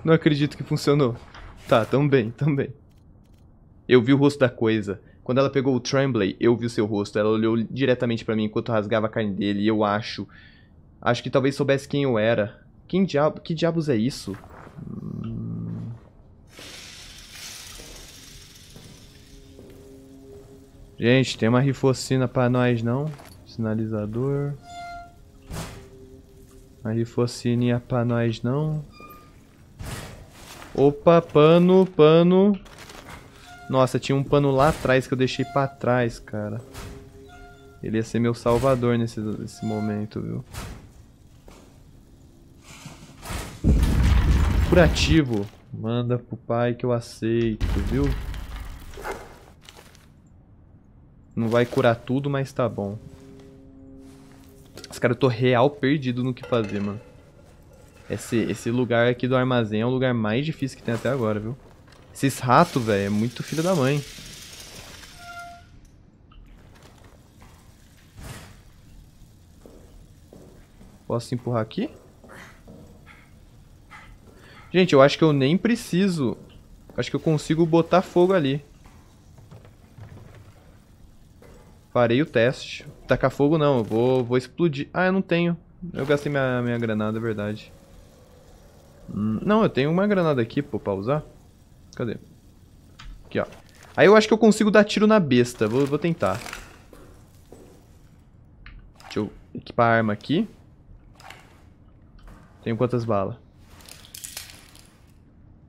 Não acredito que funcionou. Tá, também, também. Eu vi o rosto da coisa. Quando ela pegou o Tremblay, eu vi o seu rosto. Ela olhou diretamente pra mim enquanto rasgava a carne dele. E eu acho... Acho que talvez soubesse quem eu era. Quem diabo... Que diabos é isso? Hum... Gente, tem uma rifocina pra nós, não? Sinalizador... A rifocininha pra nós não. Opa, pano, pano. Nossa, tinha um pano lá atrás que eu deixei pra trás, cara. Ele ia ser meu salvador nesse, nesse momento, viu? Curativo. Manda pro pai que eu aceito, viu? Não vai curar tudo, mas tá bom. Os caras, eu tô real perdido no que fazer, mano. Esse, esse lugar aqui do armazém é o lugar mais difícil que tem até agora, viu? Esses ratos, velho, é muito filho da mãe. Posso empurrar aqui? Gente, eu acho que eu nem preciso. Acho que eu consigo botar fogo ali. Parei o teste. Tacar fogo não, eu vou, vou explodir. Ah, eu não tenho. Eu gastei minha, minha granada, é verdade. Hum, não, eu tenho uma granada aqui, pô, pra usar. Cadê? Aqui, ó. Aí eu acho que eu consigo dar tiro na besta. Vou, vou tentar. Deixa eu equipar a arma aqui. Tenho quantas balas?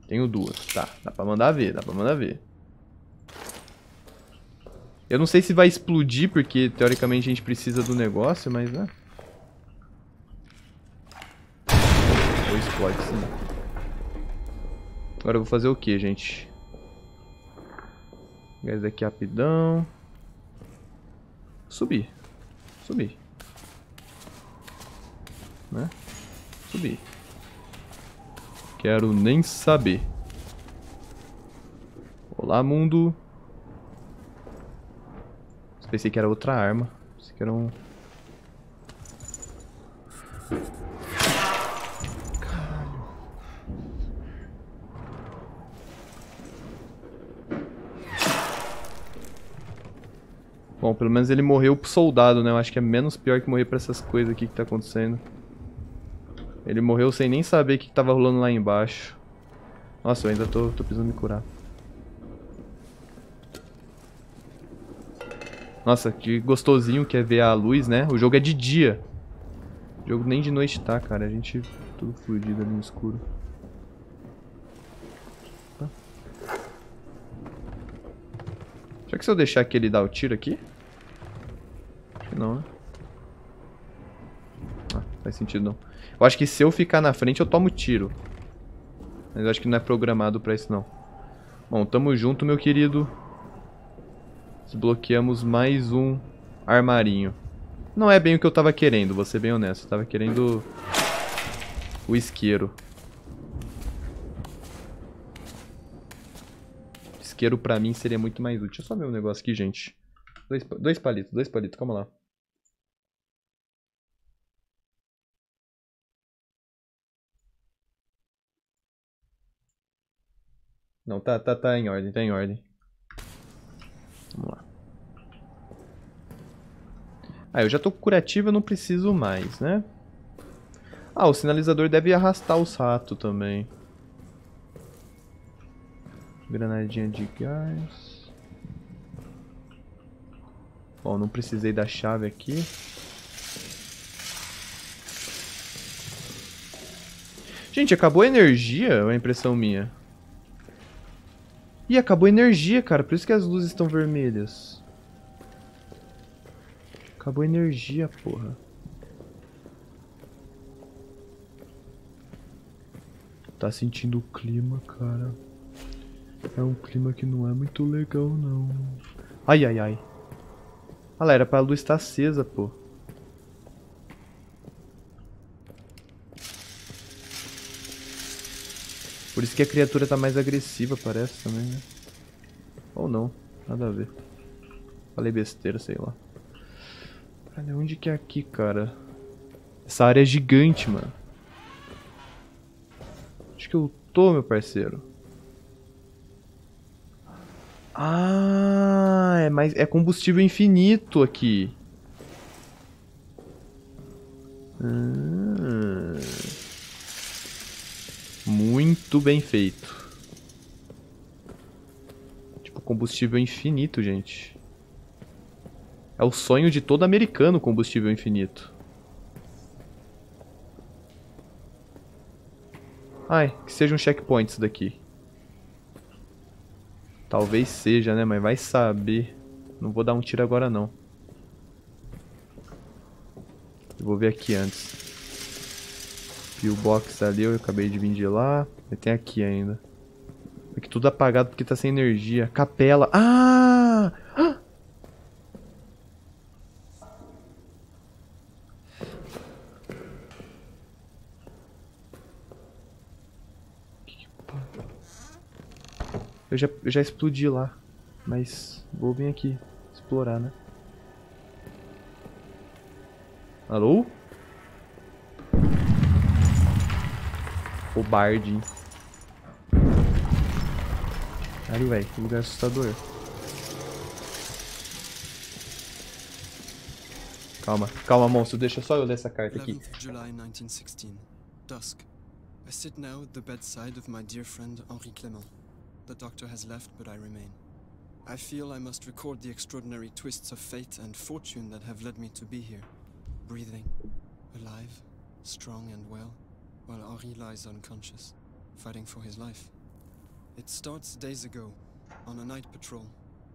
Tenho duas. Tá, dá pra mandar ver, dá pra mandar ver. Eu não sei se vai explodir, porque teoricamente a gente precisa do negócio, mas né. Ou explode sim. Agora eu vou fazer o que, gente? Gás aqui rapidão. Subir. Subir. Né? Subir. Quero nem saber. Olá, mundo. Pensei que era outra arma. Pensei que era um... Caralho. Bom, pelo menos ele morreu pro soldado, né? Eu acho que é menos pior que morrer pra essas coisas aqui que tá acontecendo. Ele morreu sem nem saber o que tava rolando lá embaixo. Nossa, eu ainda tô, tô precisando me curar. Nossa, que gostosinho que é ver a luz, né? O jogo é de dia. O jogo nem de noite tá, cara. A gente tudo fudido ali no escuro. Tá. Será que se eu deixar que ele dá o tiro aqui? Acho que não, né? Ah, faz sentido não. Eu acho que se eu ficar na frente eu tomo tiro. Mas eu acho que não é programado pra isso não. Bom, tamo junto, meu querido. Desbloqueamos mais um armarinho. Não é bem o que eu tava querendo, vou ser bem honesto. Eu tava querendo o isqueiro. Isqueiro pra mim seria muito mais útil. Deixa eu só ver um negócio aqui, gente. Dois, dois palitos, dois palitos, calma lá. Não, tá, tá, tá em ordem, tá em ordem. Vamos lá. Ah, eu já tô curativo, eu não preciso mais, né? Ah, o sinalizador deve arrastar os ratos também. Granadinha de gás. Bom, não precisei da chave aqui. Gente, acabou a energia ou é impressão minha? Ih, acabou a energia, cara. Por isso que as luzes estão vermelhas. Acabou a energia, porra. Tá sentindo o clima, cara. É um clima que não é muito legal, não. Ai, ai, ai. Ah lá, era pra luz estar acesa, pô. Por isso que a criatura tá mais agressiva, parece também, né? Ou não, nada a ver. Falei besteira, sei lá. Olha, onde que é aqui, cara? Essa área é gigante, mano. Acho que eu tô, meu parceiro. Ah, é mais é combustível infinito aqui. Ah. Muito bem feito. Tipo, combustível infinito, gente. É o sonho de todo americano combustível infinito. Ai, que seja um checkpoint isso daqui. Talvez seja, né? Mas vai saber. Não vou dar um tiro agora, não. Eu vou ver aqui antes. Pillbox ali, eu acabei de vir de lá. E tem aqui ainda. Aqui tudo apagado porque tá sem energia. Capela. Ah! ah! Eu já, eu já explodi lá. Mas vou vir aqui explorar, né? Alô? O Bard. Caralho, velho. Que lugar assustador. Calma, calma, monstro. Deixa só eu ler essa carta aqui. 11th July 1916. Dusk. I sit at the bedside of my dear friend Henri Clément. The doctor has left, but I remain. I feel I must record the extraordinary twists of fate and fortune that have led me to be here. Breathing, alive, strong and well, while Henri lies unconscious, fighting for his life. It starts days ago. On a night patrol,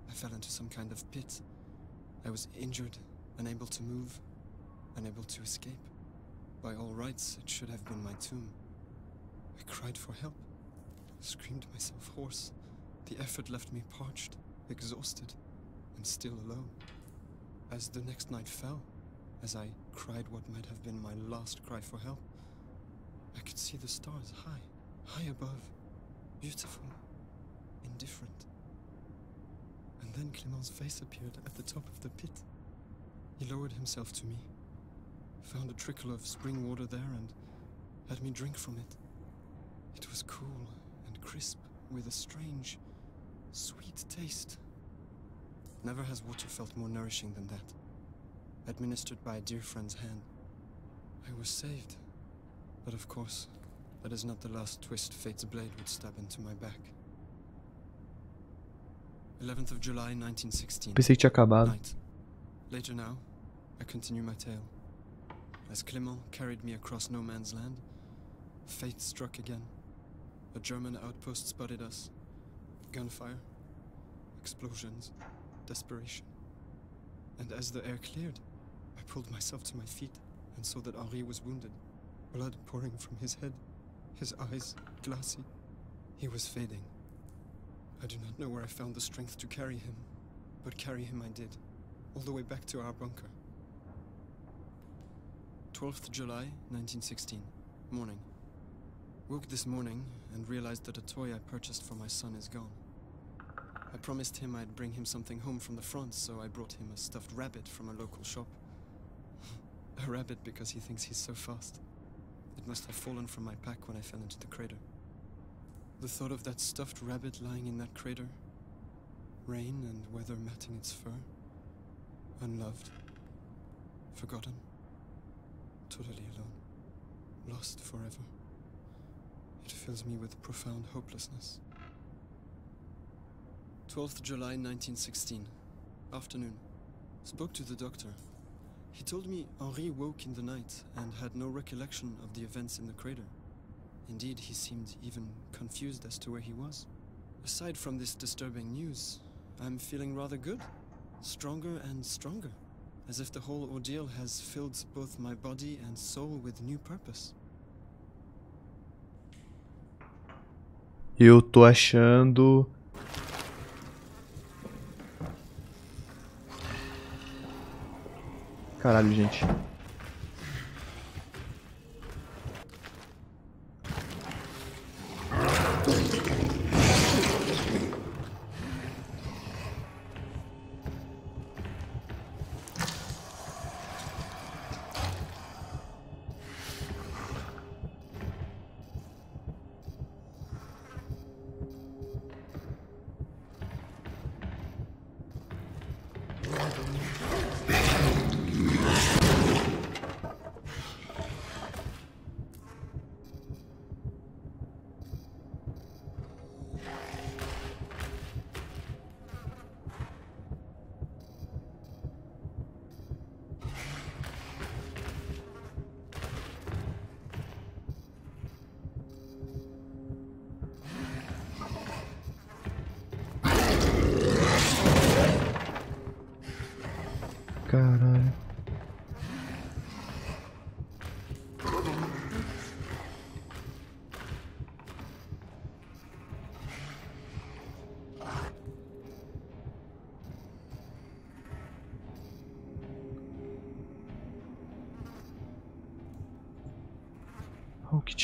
I fell into some kind of pit. I was injured, unable to move, unable to escape. By all rights, it should have been my tomb. I cried for help, screamed myself hoarse. The effort left me parched, exhausted, and still alone. As the next night fell, as I cried what might have been my last cry for help, I could see the stars high, high above, beautiful, indifferent. And then Clement's face appeared at the top of the pit. He lowered himself to me, found a trickle of spring water there, and had me drink from it. It was cool and crisp, with a strange, sweet taste. Never has water felt more nourishing than that. Administered by a dear friend's hand. I was saved. But of course, that is not the last twist fate's blade would stab into my back. 11th of July 1916. Pensei que tinha acabado. Night. Later now, I continue my tale. As Clement carried me across no man's land, fate struck again. A German outpost spotted us. Gunfire, explosions, desperation. And as the air cleared, I pulled myself to my feet and saw that Henri was wounded, blood pouring from his head, his eyes glassy. He was fading. I do not know where I found the strength to carry him, but carry him I did, all the way back to our bunker. 12th July, 1916, morning. Woke this morning and realized that a toy I purchased for my son is gone. I promised him I'd bring him something home from the front, so I brought him a stuffed rabbit from a local shop. a rabbit because he thinks he's so fast. It must have fallen from my pack when I fell into the crater. The thought of that stuffed rabbit lying in that crater, rain and weather matting its fur, unloved, forgotten, totally alone, lost forever. It fills me with profound hopelessness. 12th July 1916, afternoon. Spoke to the doctor. He told me Henri woke in the night and had no recollection of the events in the crater. Indeed, he seemed even confused as to where he was. Aside from this disturbing news, I'm feeling rather good. Stronger and stronger. As if the whole ordeal has filled both my body and soul with new purpose. Eu tô achando... Caralho, gente.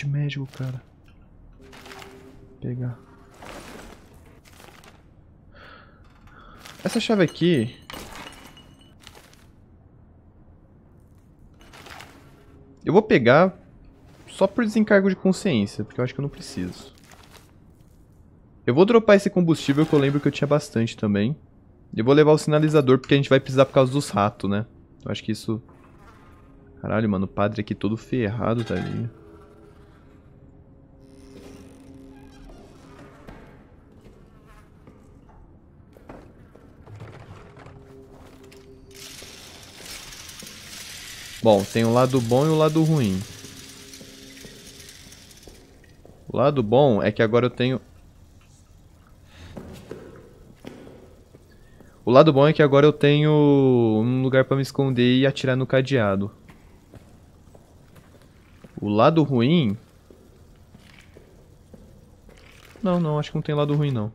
Médico, cara. Pegar. Essa chave aqui Eu vou pegar só por desencargo de consciência, porque eu acho que eu não preciso. Eu vou dropar esse combustível que eu lembro que eu tinha bastante também. Eu vou levar o sinalizador porque a gente vai precisar por causa dos ratos, né? Eu acho que isso... Caralho, mano, o padre aqui todo ferrado, tadinho. Bom, tem o lado bom e o lado ruim. O lado bom é que agora eu tenho... O lado bom é que agora eu tenho um lugar pra me esconder e atirar no cadeado. O lado ruim... Não, não, acho que não tem lado ruim não.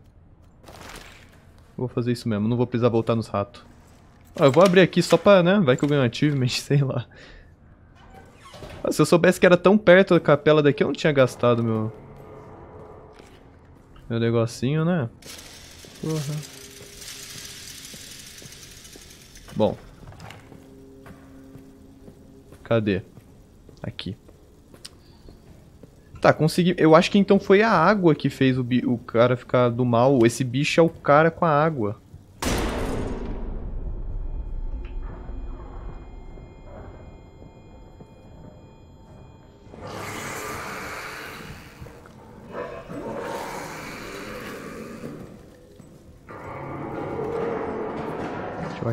Vou fazer isso mesmo, não vou precisar voltar nos ratos. Ah, eu vou abrir aqui só pra, né? Vai que eu ganho um achievement, sei lá. Se eu soubesse que era tão perto da capela daqui, eu não tinha gastado meu... Meu negocinho, né? Porra. Bom. Cadê? Aqui. Tá, consegui. Eu acho que então foi a água que fez o, o cara ficar do mal. Esse bicho é o cara com a água.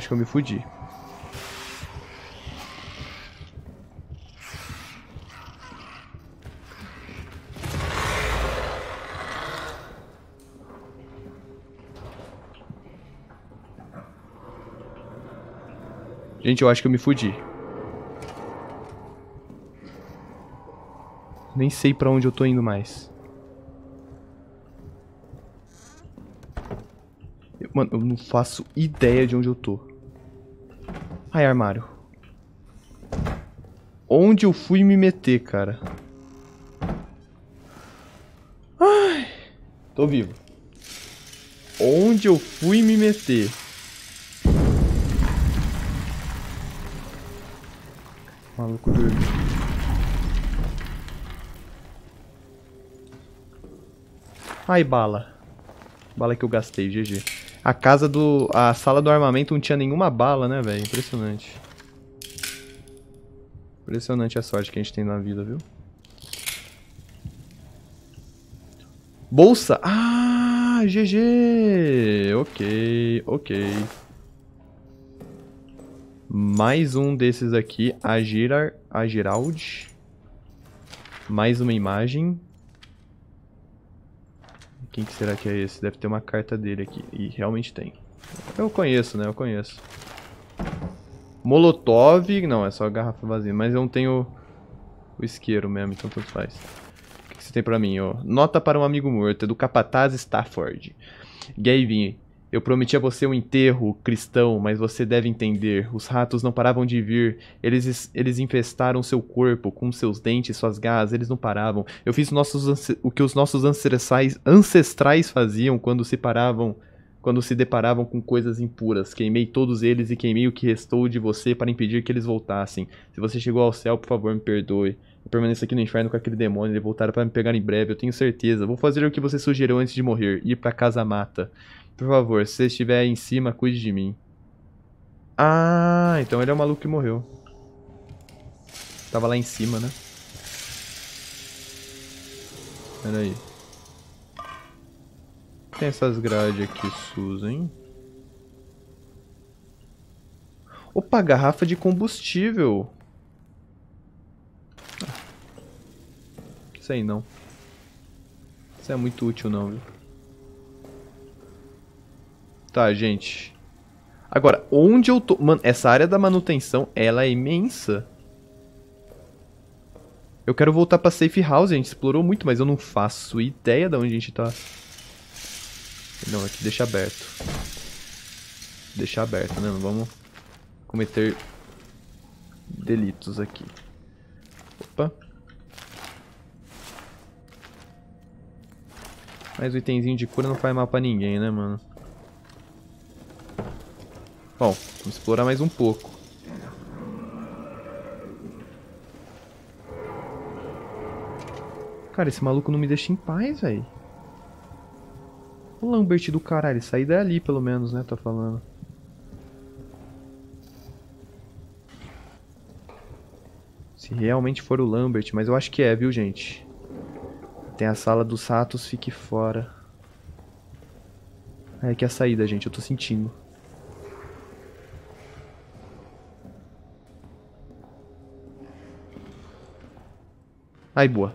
Acho que eu me fudi. Gente, eu acho que eu me fudi. Nem sei pra onde eu tô indo mais. Mano, eu não faço ideia de onde eu tô. Ai, armário. Onde eu fui me meter, cara? Ai. Tô vivo. Onde eu fui me meter? Maluco doido. Ai, bala. Bala que eu gastei, GG. A casa do... A sala do armamento não tinha nenhuma bala, né, velho? Impressionante. Impressionante a sorte que a gente tem na vida, viu? Bolsa! Ah, GG! Ok, ok. Mais um desses aqui, a, Girar, a Girald. Mais uma imagem. Quem que será que é esse? Deve ter uma carta dele aqui. E realmente tem. Eu conheço, né? Eu conheço. Molotov. Não, é só garrafa vazia. Mas eu não tenho o isqueiro mesmo, então tudo faz. você tem pra mim, ó? Nota para um amigo morto, é do Capataz Stafford. Gavin, eu prometi a você um enterro cristão, mas você deve entender. Os ratos não paravam de vir. Eles, eles infestaram seu corpo com seus dentes, suas garras. Eles não paravam. Eu fiz nossos, o que os nossos ancestrais, ancestrais faziam quando se paravam, quando se deparavam com coisas impuras. Queimei todos eles e queimei o que restou de você para impedir que eles voltassem. Se você chegou ao céu, por favor, me perdoe. Eu permaneço aqui no inferno com aquele demônio. Ele voltará para me pegar em breve. Eu tenho certeza. Vou fazer o que você sugeriu antes de morrer. Ir para casa mata. Por favor, se estiver aí em cima, cuide de mim. Ah, então ele é o maluco que morreu. Tava lá em cima, né? Pera aí. Tem essas grades aqui, Susan. Opa, garrafa de combustível. Sei não. Isso é muito útil não, viu? Tá, gente. Agora, onde eu tô... Mano, essa área da manutenção, ela é imensa. Eu quero voltar pra Safe House, a gente explorou muito, mas eu não faço ideia de onde a gente tá. Não, aqui deixa aberto. Deixa aberto, né? Não vamos cometer delitos aqui. Opa. Mais um itemzinho de cura não faz mal pra ninguém, né, mano? Bom, vamos explorar mais um pouco. Cara, esse maluco não me deixa em paz, velho. O Lambert do caralho, sair dali pelo menos, né, tá falando. Se realmente for o Lambert, mas eu acho que é, viu, gente? Tem a sala dos ratos, fique fora. É que é a saída, gente, eu tô sentindo. Aí, boa.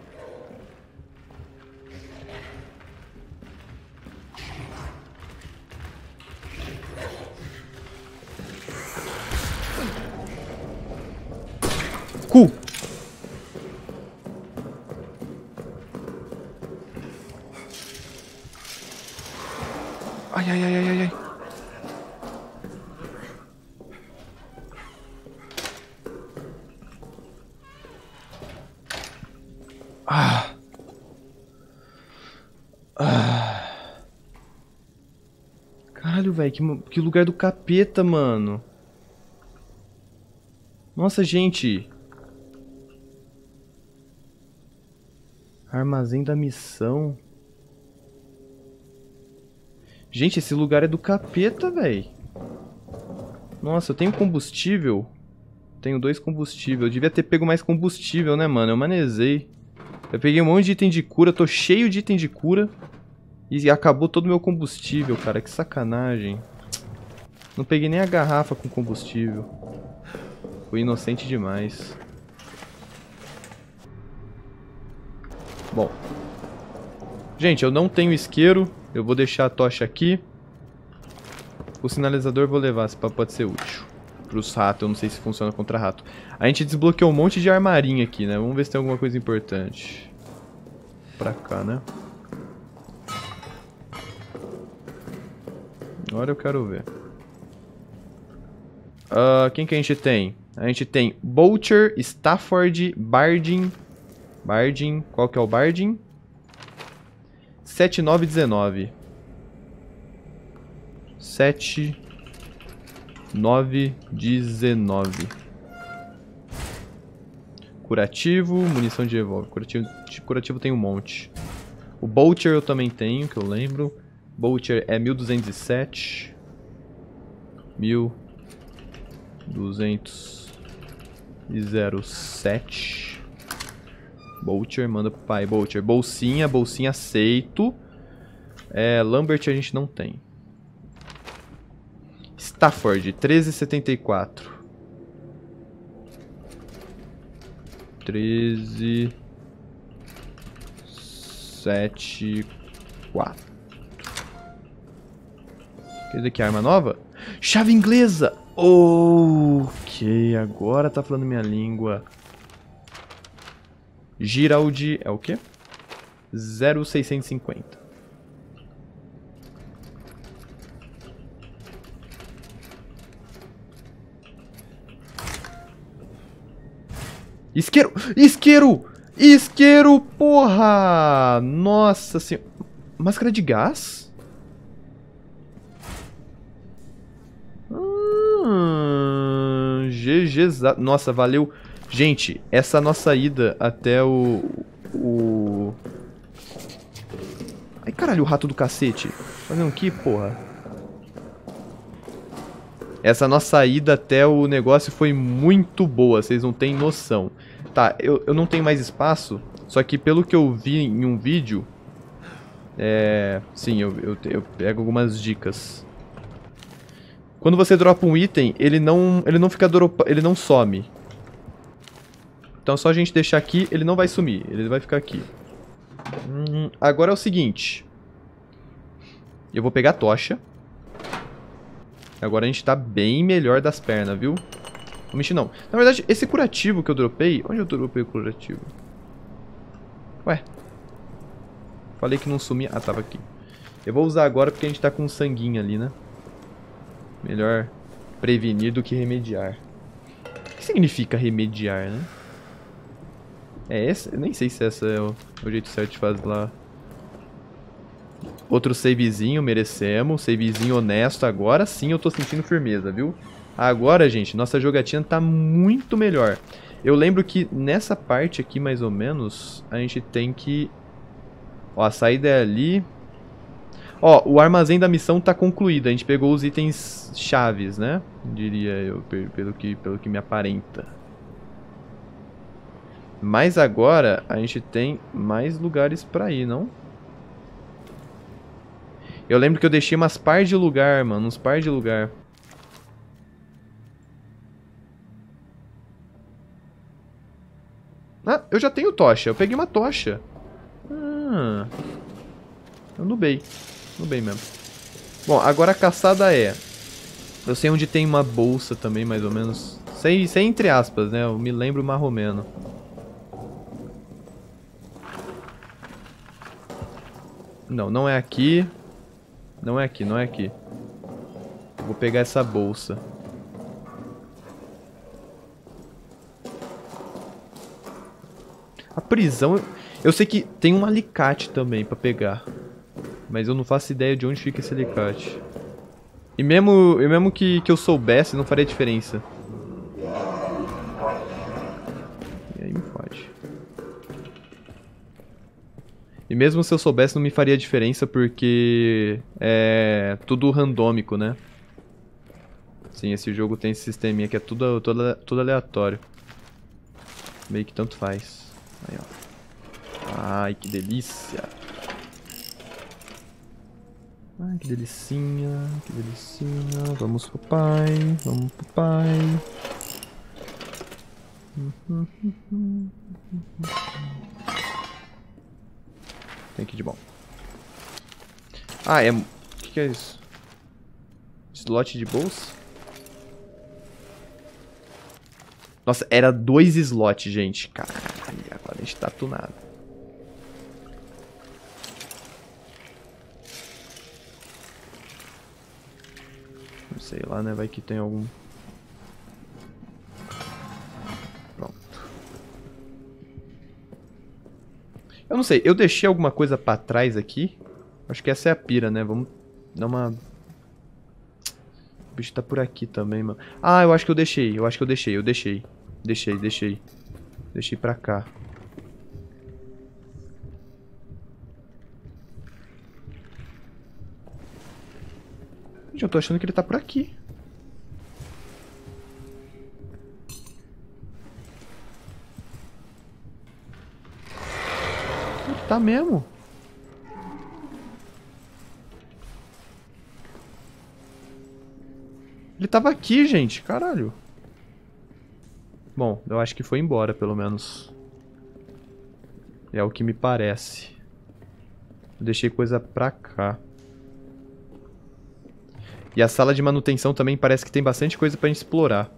Cu! Ai, ai, ai, ai, ai. Ah. Ah. Caralho, velho, que, que lugar do capeta, mano. Nossa, gente. Armazém da missão. Gente, esse lugar é do capeta, velho. Nossa, eu tenho combustível. Tenho dois combustíveis. Eu devia ter pego mais combustível, né, mano? Eu manezei. Eu peguei um monte de item de cura, tô cheio de item de cura. E acabou todo o meu combustível, cara. Que sacanagem. Não peguei nem a garrafa com combustível. Fui inocente demais. Bom. Gente, eu não tenho isqueiro. Eu vou deixar a tocha aqui. O sinalizador vou levar, se pode ser útil. Pros ratos, eu não sei se funciona contra rato. A gente desbloqueou um monte de armarinha aqui, né? Vamos ver se tem alguma coisa importante. Pra cá, né? Agora eu quero ver. Uh, quem que a gente tem? A gente tem Boucher, Stafford, Bardin. Bardin, qual que é o Bardin? 7919. 7 9 19. Curativo, munição de revólver. Curativo, curativo tem um monte. O Boucher eu também tenho, que eu lembro. Boucher é 1207. 1207. Boucher, manda pro pai. Boucher, bolsinha, bolsinha aceito. É, Lambert a gente não tem. Stafford, 1374. 13 7 4. Que daqui arma nova? Chave inglesa. Ok, agora tá falando minha língua. Giraldi é o quê? 0,650. Isqueiro! Isqueiro! Isqueiro, porra! Nossa senhora. Máscara de gás? GG. Nossa, valeu. Gente, essa nossa ida até o... O... Ai, caralho, o rato do cacete. Fazendo o que, porra? Essa nossa ida até o negócio foi muito boa, vocês não têm noção. Tá, eu, eu não tenho mais espaço, só que pelo que eu vi em um vídeo... É... Sim, eu, eu, eu pego algumas dicas. Quando você dropa um item, ele não, ele não fica dropa, ele não some. Então só a gente deixar aqui, ele não vai sumir, ele vai ficar aqui. Hum, agora é o seguinte. Eu vou pegar a tocha. Agora a gente tá bem melhor das pernas, viu? Não mexi não. Na verdade, esse curativo que eu dropei... Onde eu dropei o curativo? Ué. Falei que não sumia... Ah, tava aqui. Eu vou usar agora porque a gente tá com sanguinho ali, né? Melhor prevenir do que remediar. O que significa remediar, né? É esse? Eu nem sei se esse é o, o jeito certo de fazer lá. Outro savezinho, merecemos. Savezinho honesto. Agora sim eu tô sentindo firmeza, viu? Agora, gente, nossa jogatina tá muito melhor. Eu lembro que nessa parte aqui, mais ou menos, a gente tem que... Ó, a saída é ali. Ó, o armazém da missão tá concluído. A gente pegou os itens chaves, né? Diria eu, pelo que, pelo que me aparenta. Mas agora a gente tem mais lugares pra ir, não? Eu lembro que eu deixei umas par de lugar, mano. Uns par de lugar. Ah, eu já tenho tocha. Eu peguei uma tocha. Ah. Eu nubei. Nubei mesmo. Bom, agora a caçada é... Eu sei onde tem uma bolsa também, mais ou menos. Sei, sei entre aspas, né? Eu me lembro marromeno. Não, não é aqui. Não é aqui, não é aqui. Vou pegar essa bolsa. A prisão... Eu sei que tem um alicate também pra pegar. Mas eu não faço ideia de onde fica esse alicate. E mesmo, e mesmo que, que eu soubesse, não faria diferença. E aí me fode. E mesmo se eu soubesse, não me faria diferença porque é tudo randômico, né? Sim, esse jogo tem esse sisteminha que é tudo, tudo, tudo aleatório. Meio que tanto faz. Aí, ó. Ai, que delícia. Ai, que delicinha, que delicinha. Vamos pro pai, vamos pro pai. Tem ir de bom. Ah, é... O que, que é isso? Slot de bolsa? Nossa, era dois slots, gente. Caralho, agora a gente tá tunado. Sei lá, né? Vai que tem algum... Pronto. Eu não sei, eu deixei alguma coisa pra trás aqui. Acho que essa é a pira, né? Vamos dar uma o bicho tá por aqui também, mano. Ah, eu acho que eu deixei. Eu acho que eu deixei. Eu deixei. Deixei, deixei. Deixei pra cá. Gente, eu tô achando que ele tá por aqui. Tá mesmo. Ele tava aqui, gente. Caralho. Bom, eu acho que foi embora, pelo menos. É o que me parece. Eu deixei coisa pra cá. E a sala de manutenção também parece que tem bastante coisa pra gente explorar.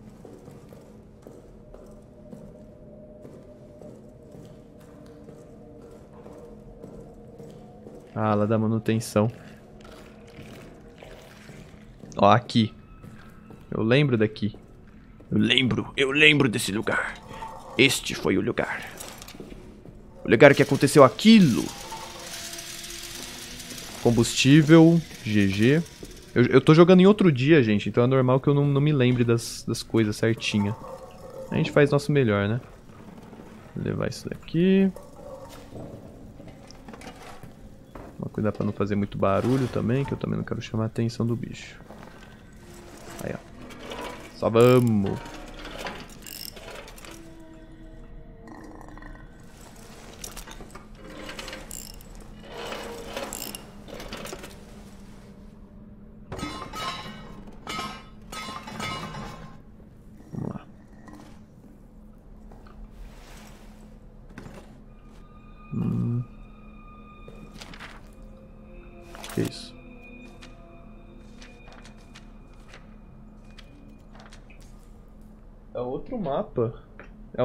Ah, lá da manutenção. Ó, aqui. Eu lembro daqui. Eu lembro, eu lembro desse lugar. Este foi o lugar. O lugar que aconteceu aquilo. Combustível, GG. Eu, eu tô jogando em outro dia, gente, então é normal que eu não, não me lembre das, das coisas certinha. A gente faz nosso melhor, né? Vou levar isso daqui. Vou cuidar pra não fazer muito barulho também, que eu também não quero chamar a atenção do bicho. Aí, ó. Só vamos. Vamos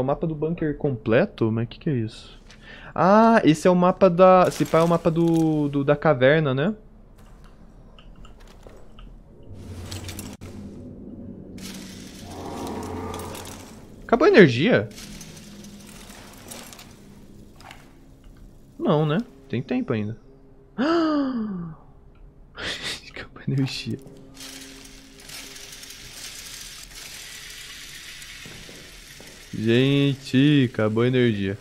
o mapa do bunker completo? Mas o que, que é isso? Ah, esse é o mapa da... Esse pá é o mapa do, do da caverna, né? Acabou a energia? Não, né? Tem tempo ainda. Acabou a energia. Gente, acabou a energia.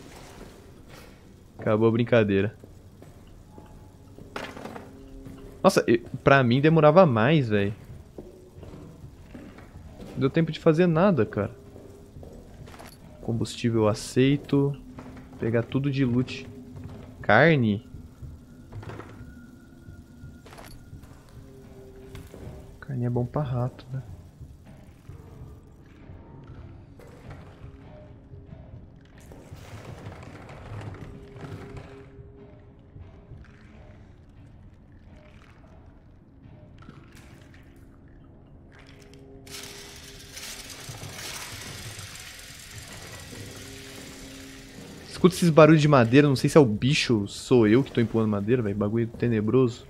Acabou a brincadeira. Nossa, pra mim demorava mais, velho. Deu tempo de fazer nada, cara. Combustível aceito. Pegar tudo de loot. Carne. Carne é bom pra rato, né? Escuta esses barulhos de madeira, não sei se é o bicho, sou eu que tô empurrando madeira, velho. Bagulho tenebroso.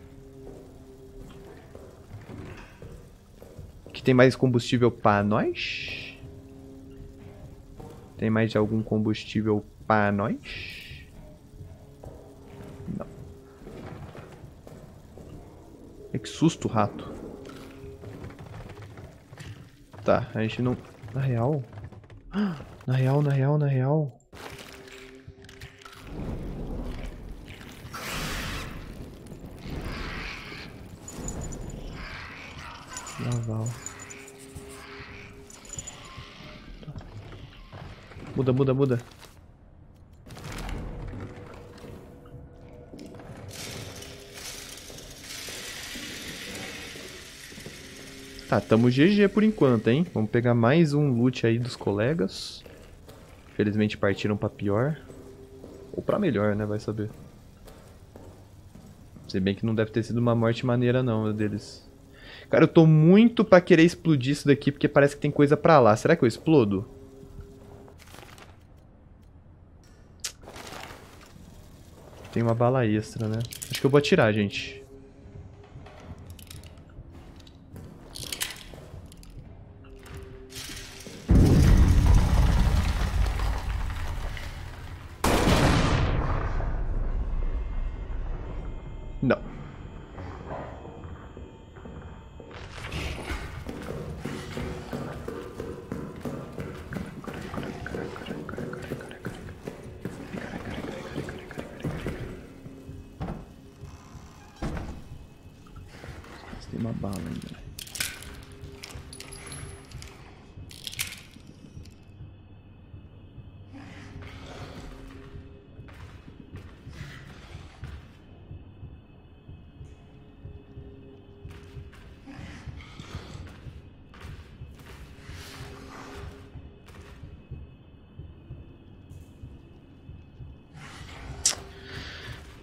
Aqui tem mais combustível pra nós? Tem mais algum combustível pra nós? Não. É que susto, rato. Tá, a gente não... Na real... Na real, na real, na real... Naval. Tá. Muda, muda, muda. Tá, tamo GG por enquanto, hein? Vamos pegar mais um loot aí dos colegas. Felizmente partiram pra pior. Ou pra melhor, né? Vai saber. Se bem que não deve ter sido uma morte maneira não, deles. Cara, eu tô muito pra querer explodir isso daqui, porque parece que tem coisa pra lá. Será que eu explodo? Tem uma bala extra, né? Acho que eu vou atirar, gente.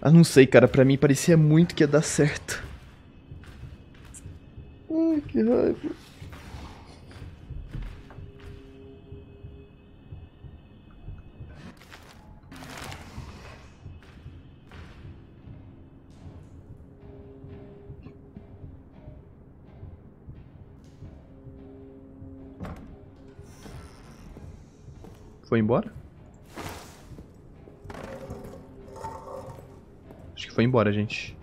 Ah, não sei, cara. Pra mim parecia muito que ia dar certo. Ai, que raiva. Embora, gente.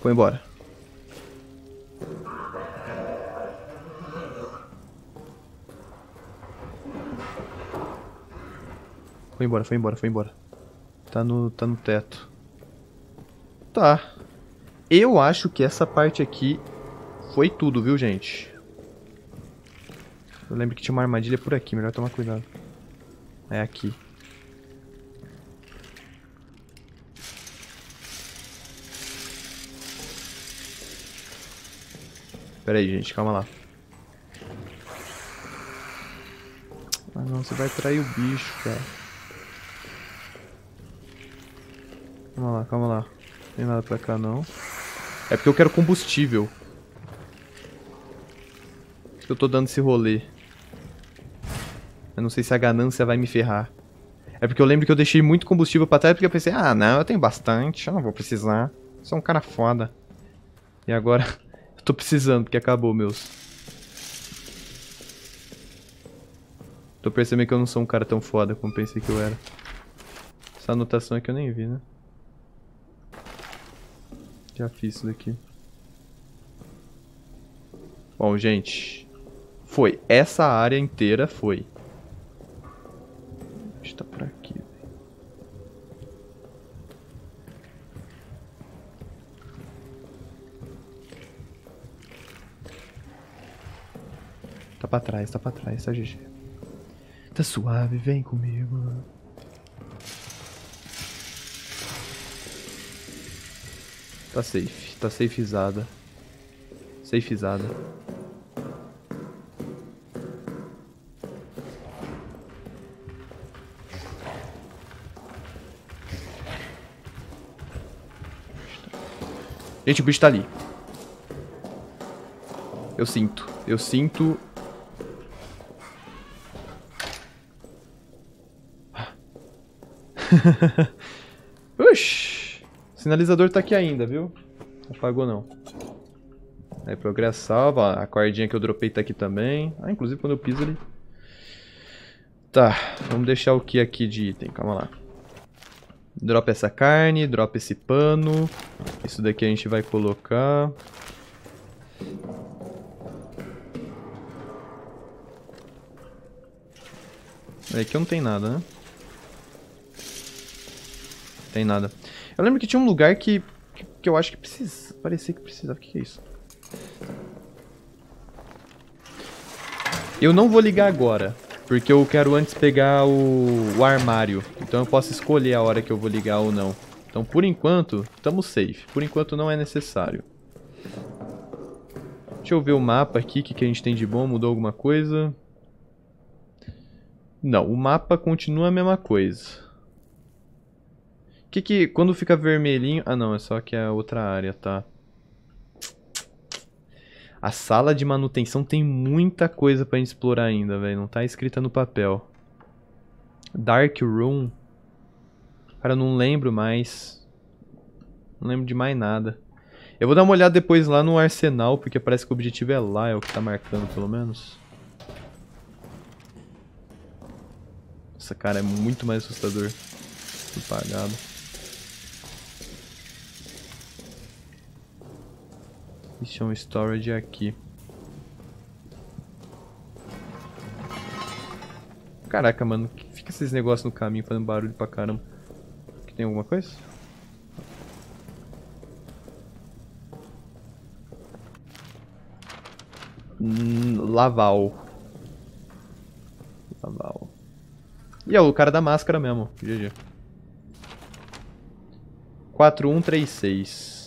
Foi embora. Foi embora, foi embora, foi embora. Tá no, tá no teto. Tá. Eu acho que essa parte aqui foi tudo, viu, gente? Eu lembro que tinha uma armadilha por aqui, melhor tomar cuidado. É aqui. Pera aí, gente, calma lá. Ah não, você vai trair o bicho, cara. Calma lá, calma lá. Não tem nada pra cá não. É porque eu quero combustível. Que eu tô dando esse rolê. Eu não sei se a ganância vai me ferrar. É porque eu lembro que eu deixei muito combustível pra trás porque eu pensei, ah, não, eu tenho bastante, eu não vou precisar. Sou um cara foda. E agora eu tô precisando porque acabou meus. Tô percebendo que eu não sou um cara tão foda como pensei que eu era. Essa anotação aqui eu nem vi, né? Já fiz isso daqui. Bom, gente. Foi. Essa área inteira foi. Está por aqui. Tá pra trás, tá pra trás, tá GG. Tá suave, vem comigo. Tá safe. Tá safeizada. Safeizada. Gente, o bicho tá ali. Eu sinto. Eu sinto... Uxi. O sinalizador tá aqui ainda, viu? Não apagou não. Aí, progresso salva. A cordinha que eu dropei tá aqui também. Ah, inclusive quando eu piso ali... Tá, vamos deixar o que aqui de item, calma lá. Dropa essa carne, dropa esse pano. Isso daqui a gente vai colocar. Aqui não tem nada, né? Tem nada. Eu lembro que tinha um lugar que, que, que eu acho que precisa. Parecia que precisava. O que, que é isso? Eu não vou ligar agora. Porque eu quero antes pegar o, o, armário. Então eu posso escolher a hora que eu vou ligar ou não. Então por enquanto, estamos safe. Por enquanto não é necessário. Deixa eu ver o mapa aqui, o que, que a gente tem de bom. Mudou alguma coisa? Não, o mapa continua a mesma coisa que que... Quando fica vermelhinho... Ah, não. É só que é outra área, tá? A sala de manutenção tem muita coisa pra gente explorar ainda, velho. Não tá escrita no papel. Dark Room. Cara, eu não lembro mais. Não lembro de mais nada. Eu vou dar uma olhada depois lá no arsenal, porque parece que o objetivo é lá, é o que tá marcando, pelo menos. Nossa, cara, é muito mais assustador. Apagado. Isso é um storage aqui. Caraca, mano. Fica esses negócios no caminho fazendo barulho pra caramba. Aqui tem alguma coisa? Hum, Laval. Laval. E é o cara da máscara mesmo. GG. 4136.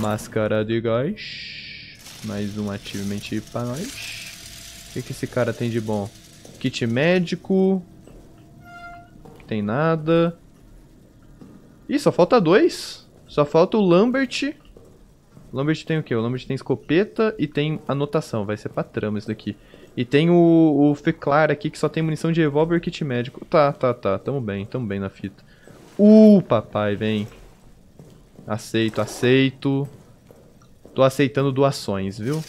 Máscara de gás. Mais um ativamente pra nós. O que, que esse cara tem de bom? Kit médico. Tem nada. Ih, só falta dois. Só falta o Lambert. O Lambert tem o quê? O Lambert tem escopeta e tem anotação. Vai ser pra trama isso daqui. E tem o, o Feclar aqui que só tem munição de revólver e kit médico. Tá, tá, tá. Tamo bem, tamo bem na fita. Uh, papai, vem. Aceito, aceito. Tô aceitando doações, viu?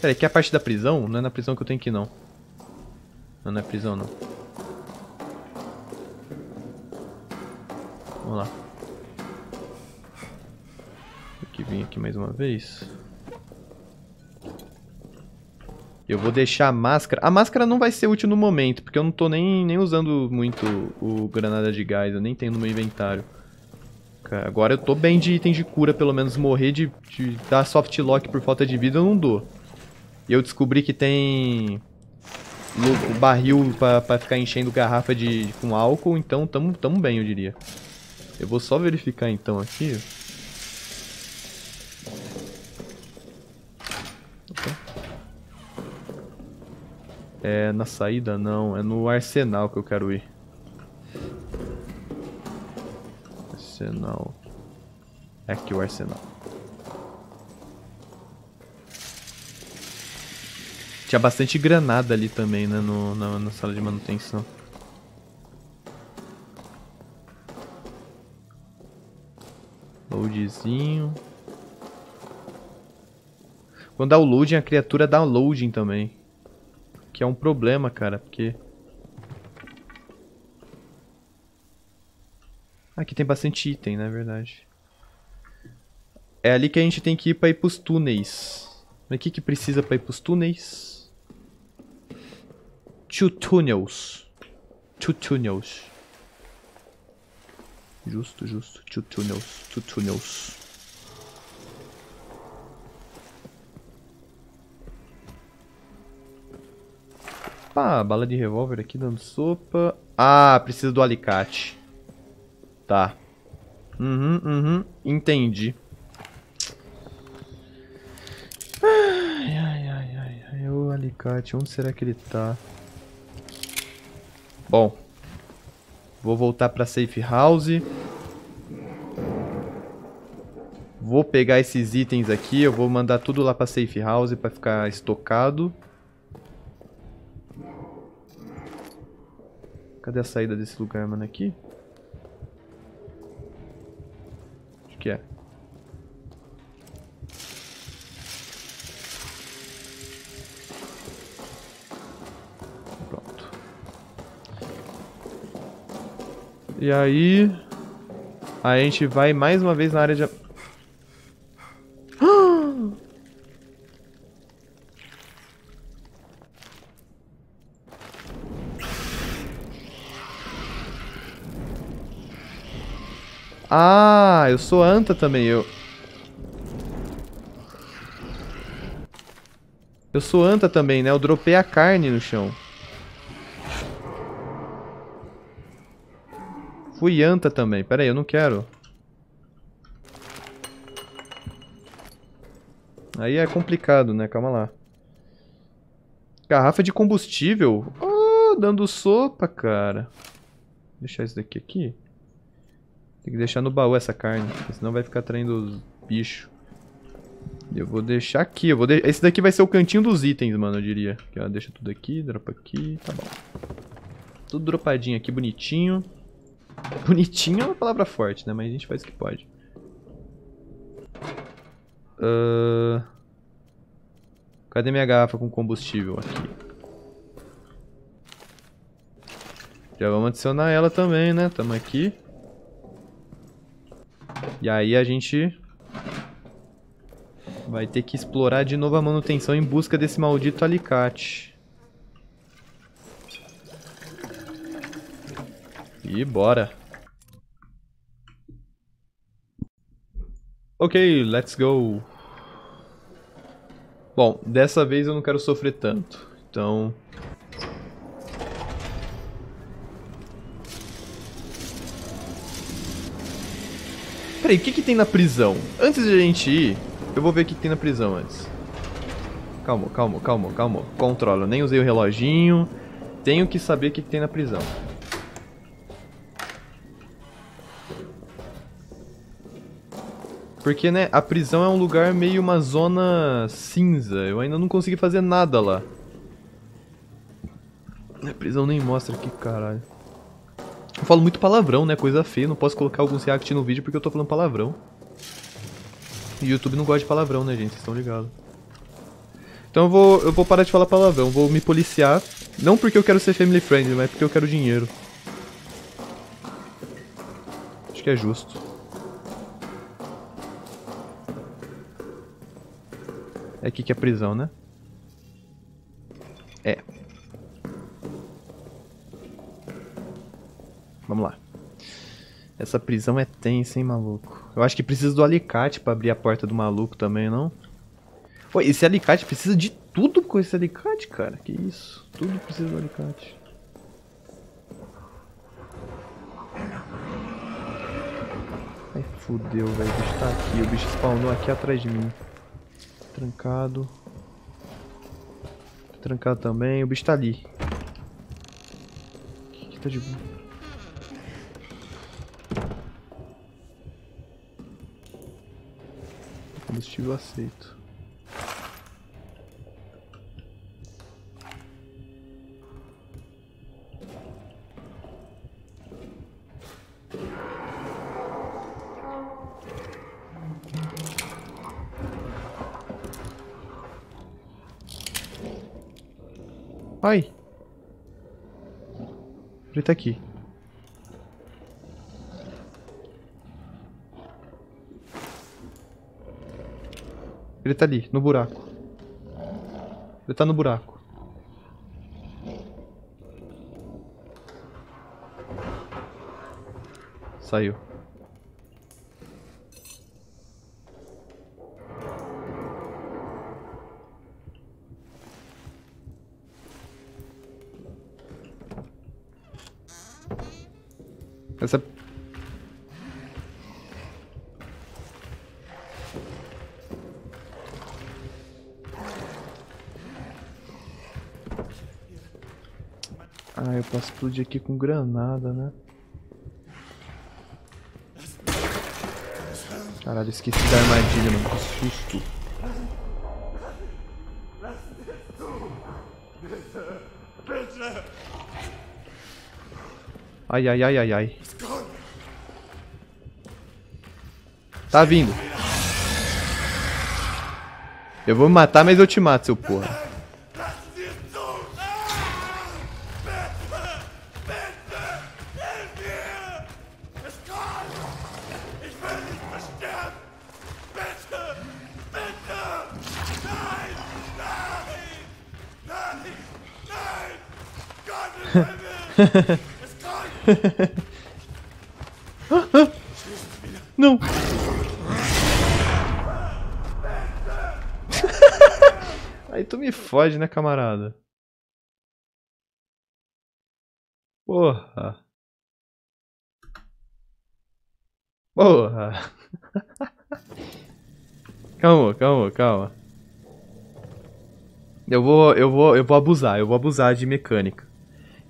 Peraí, que é a parte da prisão? Não é na prisão que eu tenho que ir, não. Não, não é prisão, não. Vamos lá. Tem que vir aqui mais uma vez. Eu vou deixar a máscara... A máscara não vai ser útil no momento, porque eu não tô nem, nem usando muito o granada de gás. Eu nem tenho no meu inventário. Agora eu tô bem de item de cura, pelo menos morrer de, de dar soft lock por falta de vida eu não dou. E eu descobri que tem o barril pra ficar enchendo garrafa de, com álcool, então tamo, tamo bem, eu diria. Eu vou só verificar então aqui. É na saída não, é no arsenal que eu quero ir. Arsenal. É aqui o arsenal. Tinha bastante granada ali também, né, no, na, na sala de manutenção. Loadzinho. Quando dá o loading, a criatura dá loading também. Que é um problema, cara, porque... Aqui tem bastante item, na né, verdade. É ali que a gente tem que ir pra ir pros túneis. O que que precisa pra ir pros túneis? Two tunnels. Two tunnels. Justo, justo. Two tunnels. Two tunnels. Pá, bala de revólver aqui dando sopa. Ah, precisa do alicate. Tá. Uhum, uhum. Entendi. Ai, ai, ai, ai, ai. O alicate, onde será que ele tá? Bom. Vou voltar pra safe house. Vou pegar esses itens aqui, eu vou mandar tudo lá pra safe house pra ficar estocado. Cadê a saída desse lugar, mano? Aqui? Acho que é. E aí... A gente vai mais uma vez na área de... Ah, eu sou anta também, eu... Eu sou anta também, né? Eu dropei a carne no chão. Fui anta também. Pera aí, eu não quero. Aí é complicado, né? Calma lá. Garrafa de combustível. Oh, dando sopa, cara. Deixar isso daqui aqui. Tem que deixar no baú essa carne, senão vai ficar traindo os bichos. Eu vou deixar aqui. Eu vou de... Esse daqui vai ser o cantinho dos itens, mano, eu diria. Aqui, ó, deixa tudo aqui, dropa aqui, tá bom. Tudo dropadinho aqui, bonitinho. Bonitinho é uma palavra forte, né? Mas a gente faz o que pode. Uh... Cadê minha garrafa com combustível aqui? Já vamos adicionar ela também, né? Tamo aqui. E aí a gente vai ter que explorar de novo a manutenção em busca desse maldito alicate. E bora. Ok, let's go. Bom, dessa vez eu não quero sofrer tanto. Então... Peraí, o que que tem na prisão? Antes de a gente ir, eu vou ver o que, que tem na prisão antes. Calma, calma, calma, calma. Controla, nem usei o reloginho. Tenho que saber o que, que tem na prisão. Porque, né, a prisão é um lugar meio uma zona cinza. Eu ainda não consegui fazer nada lá. A prisão nem mostra aqui, caralho. Eu falo muito palavrão, né? Coisa feia. Não posso colocar alguns react no vídeo porque eu tô falando palavrão. E YouTube não gosta de palavrão, né, gente? Vocês estão ligados. Então eu vou, eu vou parar de falar palavrão. Vou me policiar. Não porque eu quero ser family friendly, mas porque eu quero dinheiro. Acho que é justo. É aqui que é prisão, né? É. Vamos lá. Essa prisão é tensa, hein, maluco? Eu acho que precisa do alicate pra abrir a porta do maluco também, não? Pô, esse alicate precisa de tudo com esse alicate, cara. Que isso? Tudo precisa do alicate. Ai, fudeu, velho. O bicho tá aqui. O bicho spawnou aqui atrás de mim. Trancado. Trancado também. O bicho tá ali. Que, que tá de Combustível aceito. Ai! Ele tá aqui. Ele tá ali, no buraco. Ele tá no buraco. Saiu. Explodir aqui com granada, né? Caralho, esqueci da armadilha, mano. Que susto. Ai, ai, ai, ai, ai. Tá vindo. Eu vou me matar, mas eu te mato, seu porra. Não. Aí tu me fode, né, camarada? Porra. Porra. calma, calma, calma. Eu vou, eu vou, eu vou abusar, eu vou abusar de mecânica.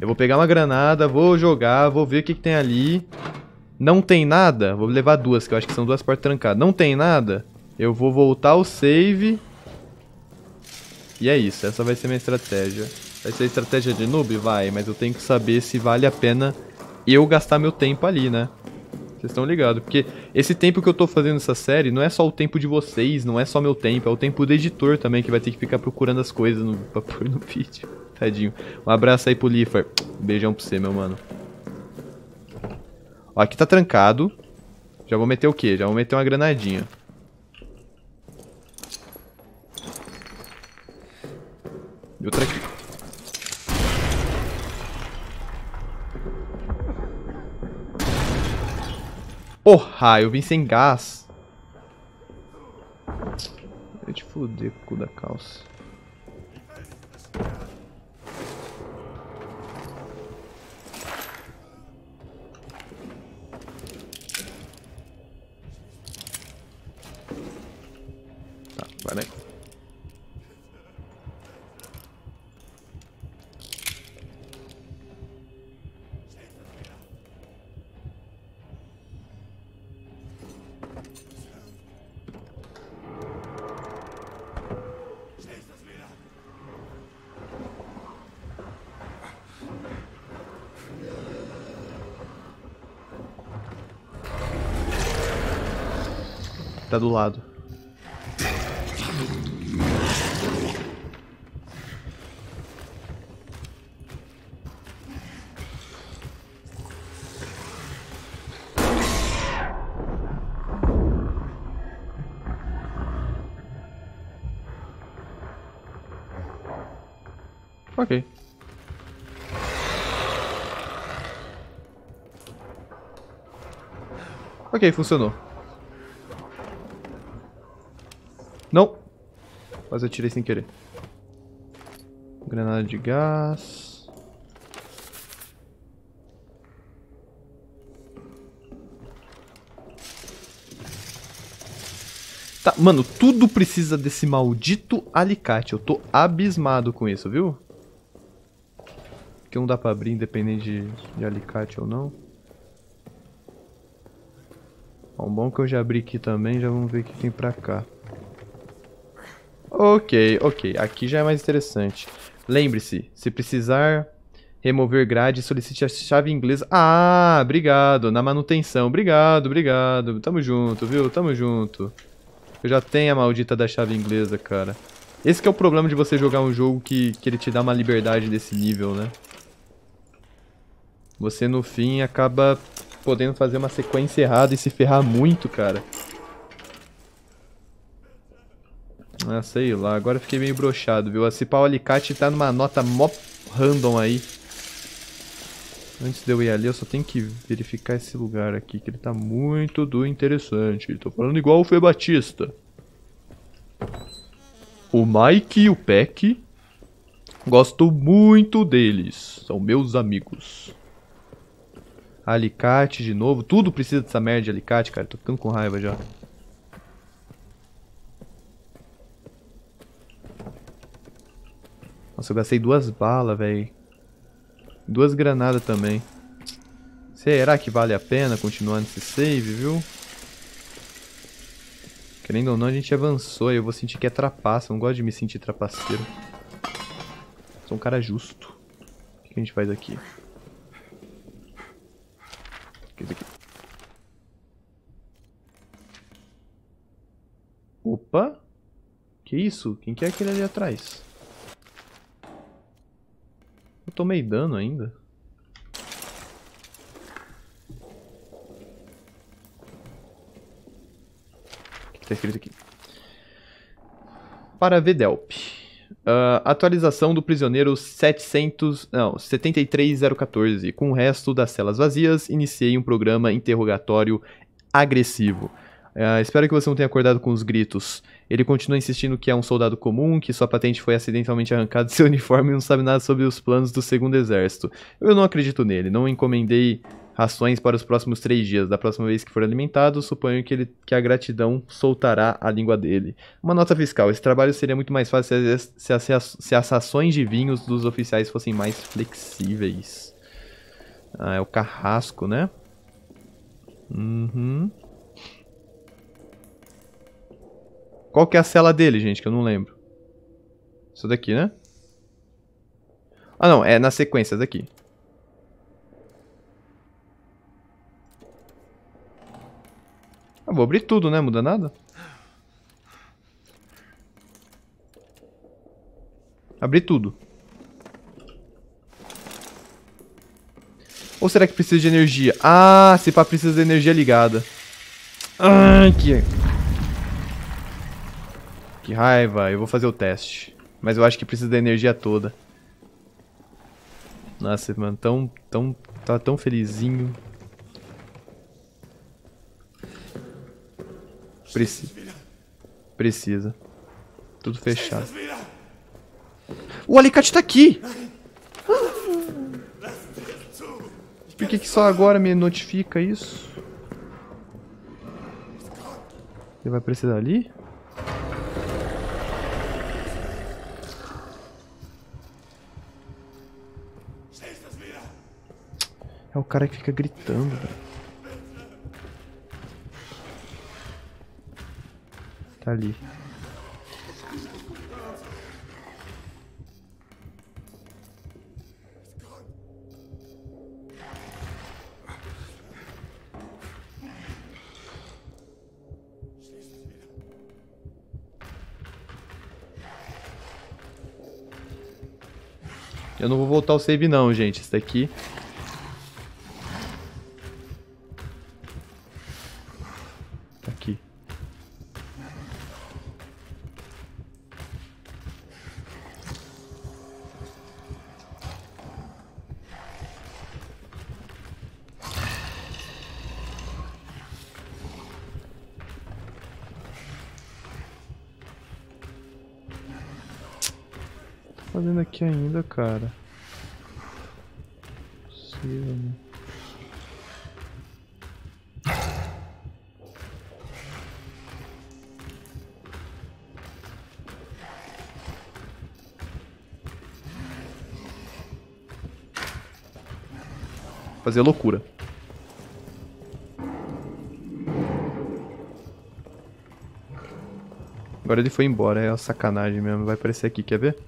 Eu vou pegar uma granada, vou jogar, vou ver o que, que tem ali. Não tem nada, vou levar duas, que eu acho que são duas portas trancadas. Não tem nada, eu vou voltar o save. E é isso, essa vai ser minha estratégia. Vai ser a estratégia de noob? Vai, mas eu tenho que saber se vale a pena eu gastar meu tempo ali, né? Vocês estão ligados? Porque esse tempo que eu tô fazendo essa série não é só o tempo de vocês, não é só meu tempo, é o tempo do editor também, que vai ter que ficar procurando as coisas no, pra pôr no vídeo. Tadinho. Um abraço aí pro Lifar. Um beijão pra você, meu mano. Ó, aqui tá trancado. Já vou meter o quê? Já vou meter uma granadinha. E outra aqui. Porra, eu vim sem gás. Eu te fuder cu da calça. Tá do lado. Ok. Ok, funcionou. Não. Mas eu tirei sem querer. Granada de gás. Tá, mano, tudo precisa desse maldito alicate. Eu tô abismado com isso, viu? Que não dá pra abrir independente de, de alicate ou não. Bom, bom que eu já abri aqui também, já vamos ver o que tem pra cá. Ok, ok. Aqui já é mais interessante. Lembre-se, se precisar remover grade, solicite a chave inglesa. Ah, obrigado. Na manutenção. Obrigado, obrigado. Tamo junto, viu? Tamo junto. Eu já tenho a maldita da chave inglesa, cara. Esse é o problema de você jogar um jogo que, que ele te dá uma liberdade desse nível, né? Você, no fim, acaba podendo fazer uma sequência errada e se ferrar muito, cara. Ah, sei lá. Agora fiquei meio brochado, viu? Se pau alicate tá numa nota mó random aí. Antes de eu ir ali, eu só tenho que verificar esse lugar aqui, que ele tá muito do interessante. Tô falando igual o Fê Batista. O Mike e o Peck. Gosto muito deles. São meus amigos. Alicate de novo. Tudo precisa dessa merda de alicate, cara. Tô ficando com raiva já. Nossa, eu gastei duas balas, velho. Duas granadas também. Será que vale a pena continuar nesse save, viu? Querendo ou não, a gente avançou e eu vou sentir que é trapaça. Eu não gosto de me sentir trapaceiro. Sou um cara justo. O que a gente faz aqui? O que é aqui? Opa! Que isso? Quem que é aquele ali atrás? Eu tomei dano ainda. O que tá escrito aqui? Para Vedelp. Uh, atualização do prisioneiro 700, não, 73014. Com o resto das celas vazias, iniciei um programa interrogatório agressivo. Uh, espero que você não tenha acordado com os gritos. Ele continua insistindo que é um soldado comum, que sua patente foi acidentalmente arrancada de seu uniforme e não sabe nada sobre os planos do segundo exército. Eu não acredito nele, não encomendei rações para os próximos três dias. Da próxima vez que for alimentado, suponho que, ele, que a gratidão soltará a língua dele. Uma nota fiscal: esse trabalho seria muito mais fácil se as, se as, se as ações de vinhos dos oficiais fossem mais flexíveis. Ah, é o carrasco, né? Uhum. Qual que é a cela dele, gente, que eu não lembro? Isso daqui, né? Ah, não, é na sequência daqui. Ah, vou abrir tudo, né? Muda nada? Abrir tudo. Ou será que precisa de energia? Ah, se pá, precisa de energia ligada. Ai, que... Que raiva. Eu vou fazer o teste. Mas eu acho que precisa da energia toda. Nossa, mano, tão, tão, tá tão felizinho. Precisa. Precisa. Tudo fechado. O alicate tá aqui! Por que, que só agora me notifica isso? Ele vai precisar ali? É o cara que fica gritando, velho. Tá ali. Eu não vou voltar o save não, gente. Isso daqui cara? Possível? Fazer loucura. Agora ele foi embora, é uma sacanagem mesmo. Vai aparecer aqui, quer ver?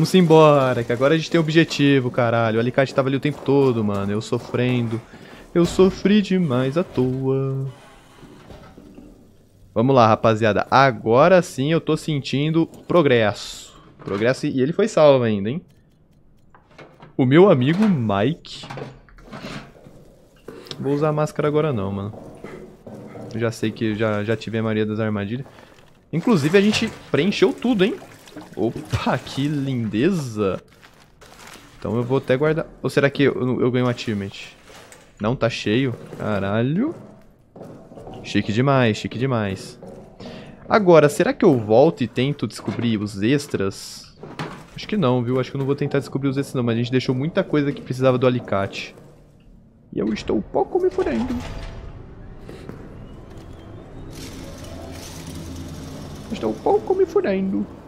Vamos embora, que agora a gente tem objetivo, caralho. O alicate tava ali o tempo todo, mano. Eu sofrendo. Eu sofri demais à toa. Vamos lá, rapaziada. Agora sim eu tô sentindo progresso. Progresso e ele foi salvo ainda, hein? O meu amigo Mike. Vou usar máscara agora não, mano. Já sei que já, já tive a maioria das armadilhas. Inclusive, a gente preencheu tudo, hein? Opa, que lindeza. Então eu vou até guardar... Ou será que eu, eu ganho um achievement? Não, tá cheio. Caralho. Chique demais, chique demais. Agora, será que eu volto e tento descobrir os extras? Acho que não, viu? Acho que eu não vou tentar descobrir os extras não, mas a gente deixou muita coisa que precisava do alicate. E eu estou um pouco me furando. Estou um pouco me furando.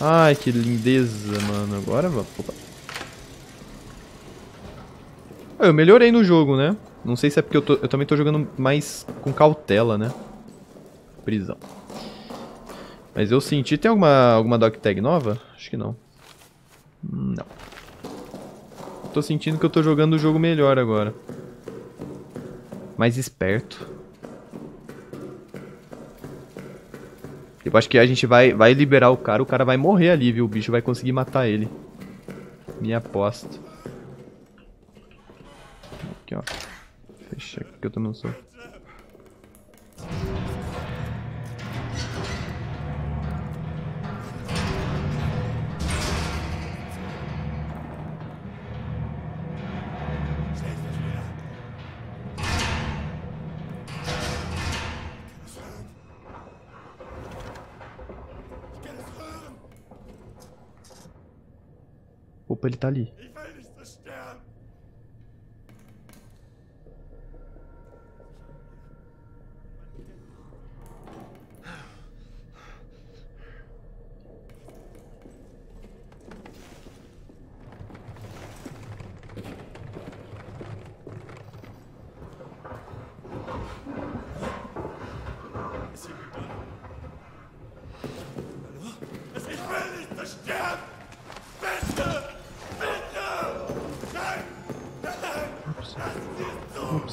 Ai, que lindeza, mano. Agora, opa. Eu melhorei no jogo, né? Não sei se é porque eu, tô, eu também tô jogando mais com cautela, né? Prisão. Mas eu senti... Tem alguma, alguma dog tag nova? Acho que não. Não. Tô sentindo que eu tô jogando o jogo melhor agora. Mais esperto. Eu acho que a gente vai, vai liberar o cara, o cara vai morrer ali, viu? O bicho vai conseguir matar ele. Minha aposta. Aqui, ó. Fecha aqui que eu tô no sol. Ele tá ali.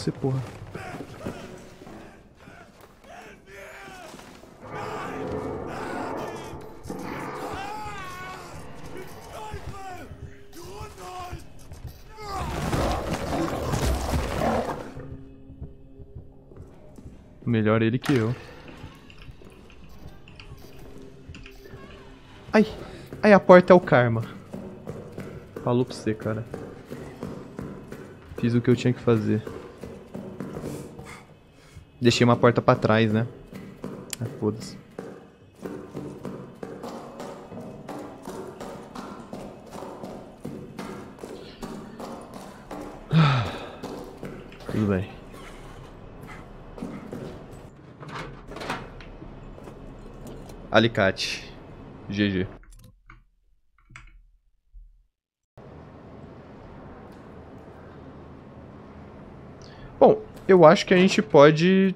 Você, porra. Melhor ele que eu. Ai, ai, a porta é o karma. Falou pra você, cara. Fiz o que eu tinha que fazer. Deixei uma porta pra trás, né? Ah, foda-se. Tudo bem. Alicate. GG. Bom, eu acho que a gente pode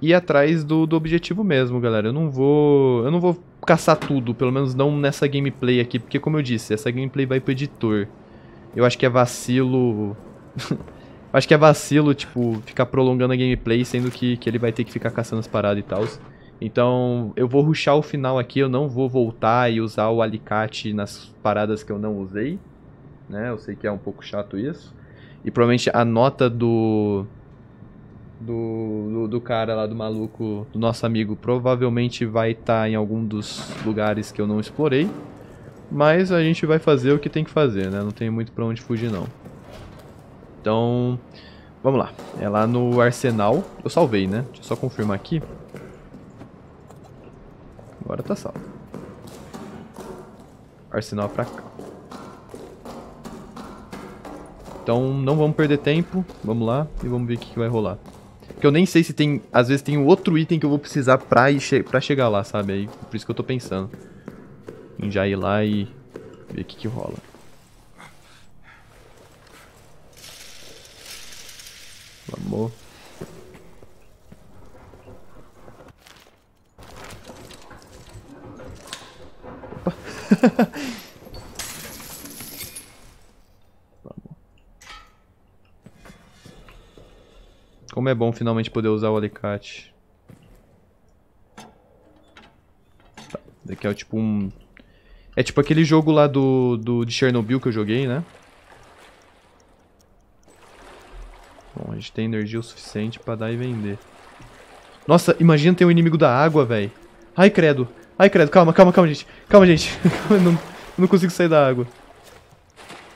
ir atrás do, do objetivo mesmo, galera. Eu não vou. Eu não vou caçar tudo, pelo menos não nessa gameplay aqui, porque como eu disse, essa gameplay vai pro editor. Eu acho que é vacilo. acho que é vacilo, tipo, ficar prolongando a gameplay, sendo que, que ele vai ter que ficar caçando as paradas e tal. Então, eu vou ruxar o final aqui, eu não vou voltar e usar o alicate nas paradas que eu não usei. Né? Eu sei que é um pouco chato isso. E provavelmente a nota do, do, do, do, cara lá, do maluco, do nosso amigo, provavelmente vai estar tá em algum dos lugares que eu não explorei. Mas a gente vai fazer o que tem que fazer, né? Não tem muito pra onde fugir, não. Então, vamos lá. É lá no arsenal. Eu salvei, né? Deixa eu só confirmar aqui. Agora tá salvo. Arsenal pra cá. Então não vamos perder tempo. Vamos lá e vamos ver o que, que vai rolar. Porque eu nem sei se tem... Às vezes tem outro item que eu vou precisar pra, ir che pra chegar lá, sabe? Aí, por isso que eu tô pensando. Em já ir lá e ver o que, que rola. Vamos. Como é bom finalmente poder usar o alicate. Tá, daqui é tipo um... É tipo aquele jogo lá do, do de Chernobyl que eu joguei, né? Bom, a gente tem energia o suficiente pra dar e vender. Nossa, imagina ter um inimigo da água, velho. Ai, credo. Ai, credo, calma, calma, calma, gente. Calma, gente. não, não consigo sair da água.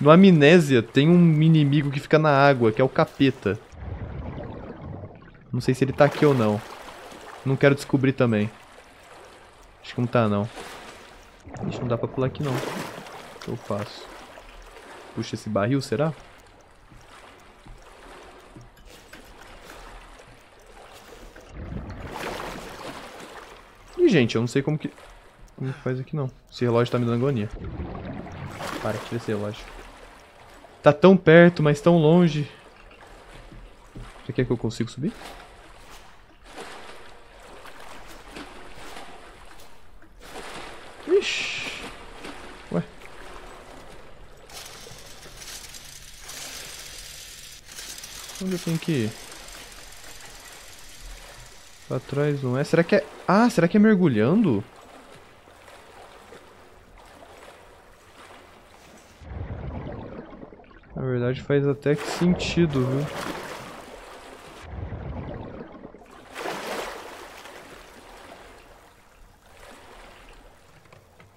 No Amnésia tem um inimigo que fica na água, que é o capeta. Não sei se ele tá aqui ou não. Não quero descobrir também. Acho que não tá, não. Ixi, não dá pra pular aqui, não. O que eu faço? Puxa esse barril, será? Ih, gente, eu não sei como que... Como faz aqui não. Esse relógio tá me dando agonia. Para, tira esse relógio. Tá tão perto, mas tão longe. Você quer que eu consiga subir? Ixi. Ué. Onde eu tenho que ir? Pra trás não é? Será que é... Ah, será que é mergulhando? Na verdade faz até que sentido, viu?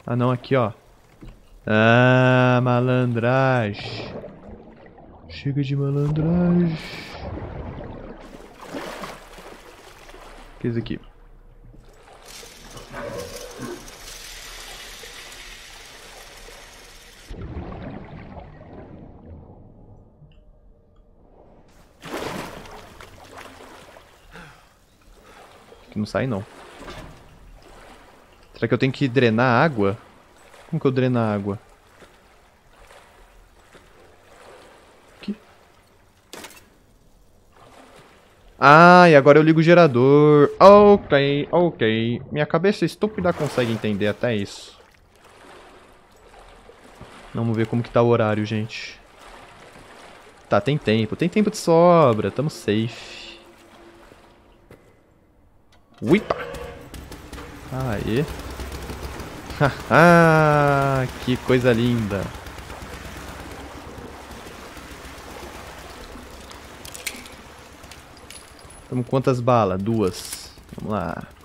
Ah não, aqui ó. Ah, malandragem. Chega de malandragem. O que é isso aqui? Aqui não sai não. Será que eu tenho que drenar água? Como que eu dreno a água? Aqui. Ah, e agora eu ligo o gerador. Ok, ok. Minha cabeça estúpida consegue entender até isso. Vamos ver como que tá o horário, gente. Tá, tem tempo. Tem tempo de sobra. Tamo safe. Uipa! Aê. Ah, que coisa linda. Estamos quantas balas? Duas. Vamos lá.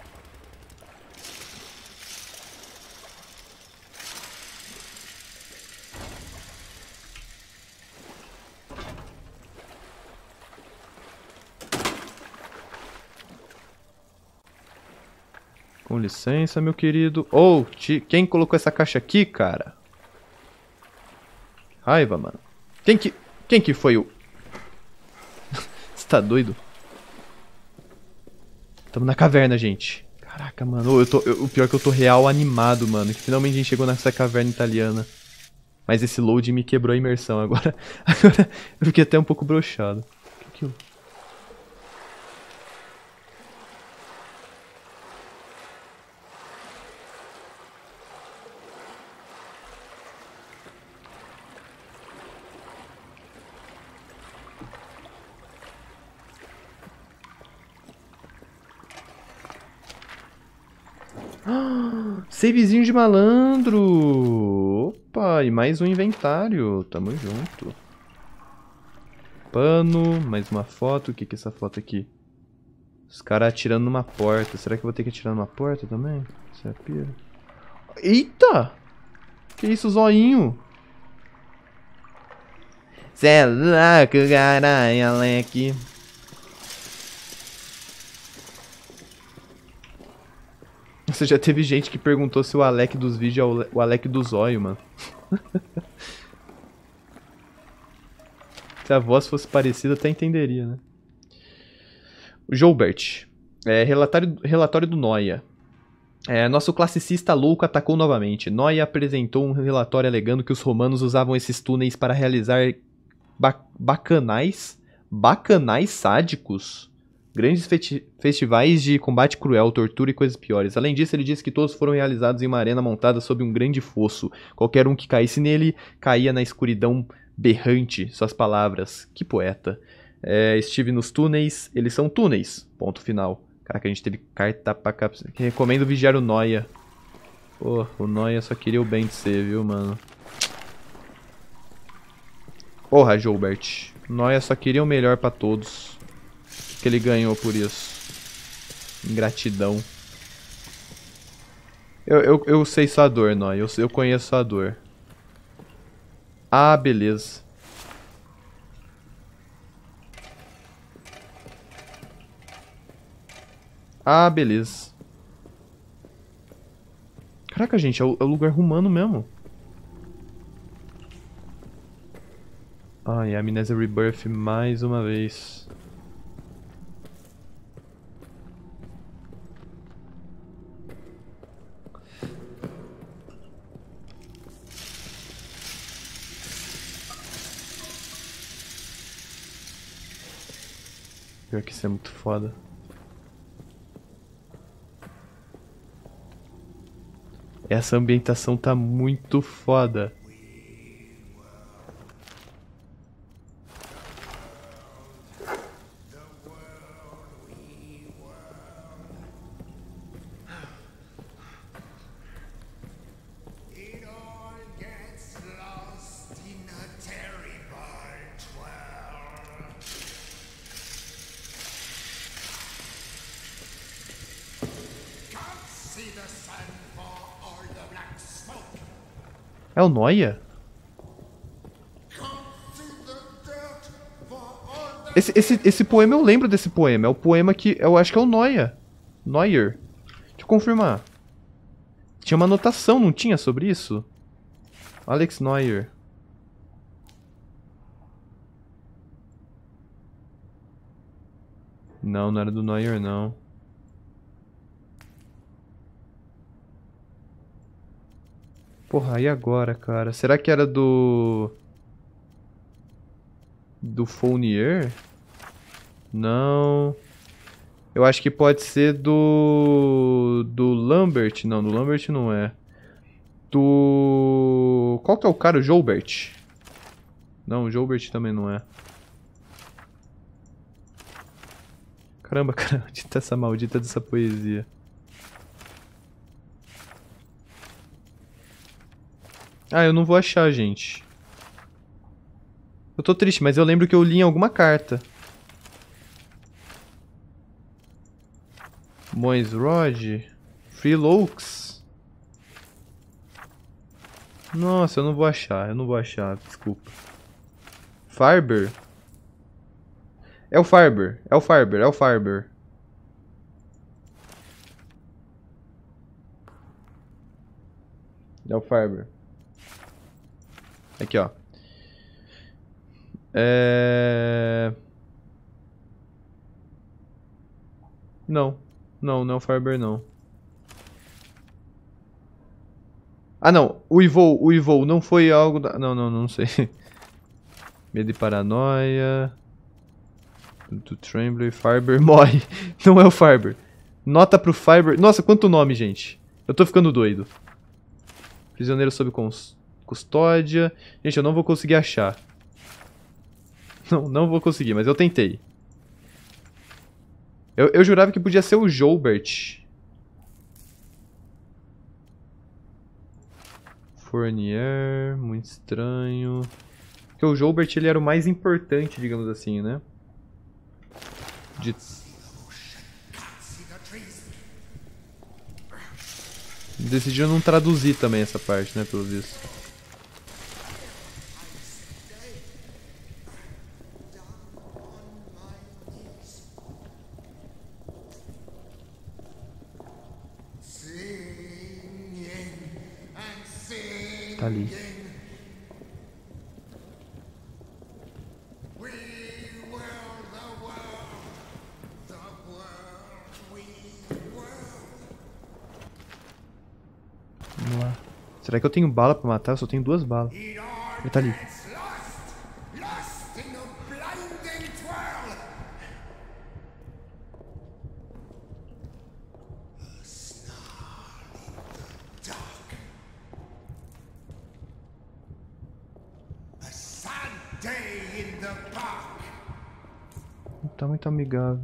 Com licença, meu querido. Oh, te... quem colocou essa caixa aqui, cara? Raiva, mano. Quem que... Quem que foi o... Você tá doido? Tamo na caverna, gente. Caraca, mano. Eu tô... Eu... o pior é que eu tô real animado, mano. Que finalmente a gente chegou nessa caverna italiana. Mas esse load me quebrou a imersão agora. Agora eu fiquei até um pouco broxado. O que que eu... Savezinho de malandro! Opa, e mais um inventário. Tamo junto. Pano, mais uma foto. O que que é essa foto aqui? Os caras atirando numa porta. Será que eu vou ter que atirar numa porta também? Isso é pira. Eita! Que isso, zoinho? Cê é louco, caralho, Alec. Você já teve gente que perguntou se o Alec dos vídeos é o Alec do zóio, mano. se a voz fosse parecida, até entenderia, né? Joubert. É, relatório, relatório do Noia. É, nosso classicista louco atacou novamente. Noia apresentou um relatório alegando que os romanos usavam esses túneis para realizar ba bacanais, bacanais sádicos, grandes festivais de combate cruel, tortura e coisas piores. Além disso, ele disse que todos foram realizados em uma arena montada sob um grande fosso. Qualquer um que caísse nele caía na escuridão berrante. Suas palavras. Que poeta. É, estive nos túneis. Eles são túneis. Ponto final. Caraca, a gente teve carta pra cá. Recomendo vigiar o Noia. Pô, o Noia só queria o bem de ser, viu, mano? Porra, Gilbert. Noia só queria o melhor pra todos. Que ele ganhou por isso? Ingratidão. Eu, eu, eu sei sua dor, Noia. Eu, eu conheço sua dor. Ah, beleza. Ah, beleza. Caraca, gente, é o, é o lugar rumano mesmo. Ai, Amnesia Rebirth mais uma vez. Pior que isso é muito foda. Essa ambientação tá muito foda. É o Noia? Esse, esse, esse poema eu lembro desse poema. É o poema que eu acho que é o Noia. Neuer. Deixa eu confirmar. Tinha uma anotação, não tinha, sobre isso? Alex Neuer. Não, não era do Neuer, não. Porra, e agora, cara? Será que era do... Do Fournier? Não. Eu acho que pode ser do... Do Lambert. Não, do Lambert não é. Do... Qual que é o cara? O Joubert. Não, o Joubert também não é. Caramba, cara, onde tá essa maldita dessa poesia? Ah, eu não vou achar, gente. Eu tô triste, mas eu lembro que eu li em alguma carta. Mois Rod. Free Looks. Nossa, eu não vou achar. Eu não vou achar, desculpa. Farber. É o Farber. É o Farber. É o Farber. É o Farber. Aqui, ó. É... Não. Não, não é o Fiber, não. Ah, não. O Evil, o Evil não foi algo da... Não, não, não sei. Medo e paranoia. Do Tremblay, Fiber morre. Não é o Fiber. Nota pro Fiber. Nossa, quanto nome, gente. Eu tô ficando doido. Prisioneiro sob cons custódia. Gente, eu não vou conseguir achar. Não, não vou conseguir, mas eu tentei. Eu, eu jurava que podia ser o Joubert. Fournier, muito estranho. Porque o Joubert ele era o mais importante, digamos assim, né? De... Não traduzir também essa parte, né, pelo visto. Tá ali. We will the world, the world we lá. Será que eu tenho bala pra matar? Eu só tenho duas balas. Ele tá ali. Reminder.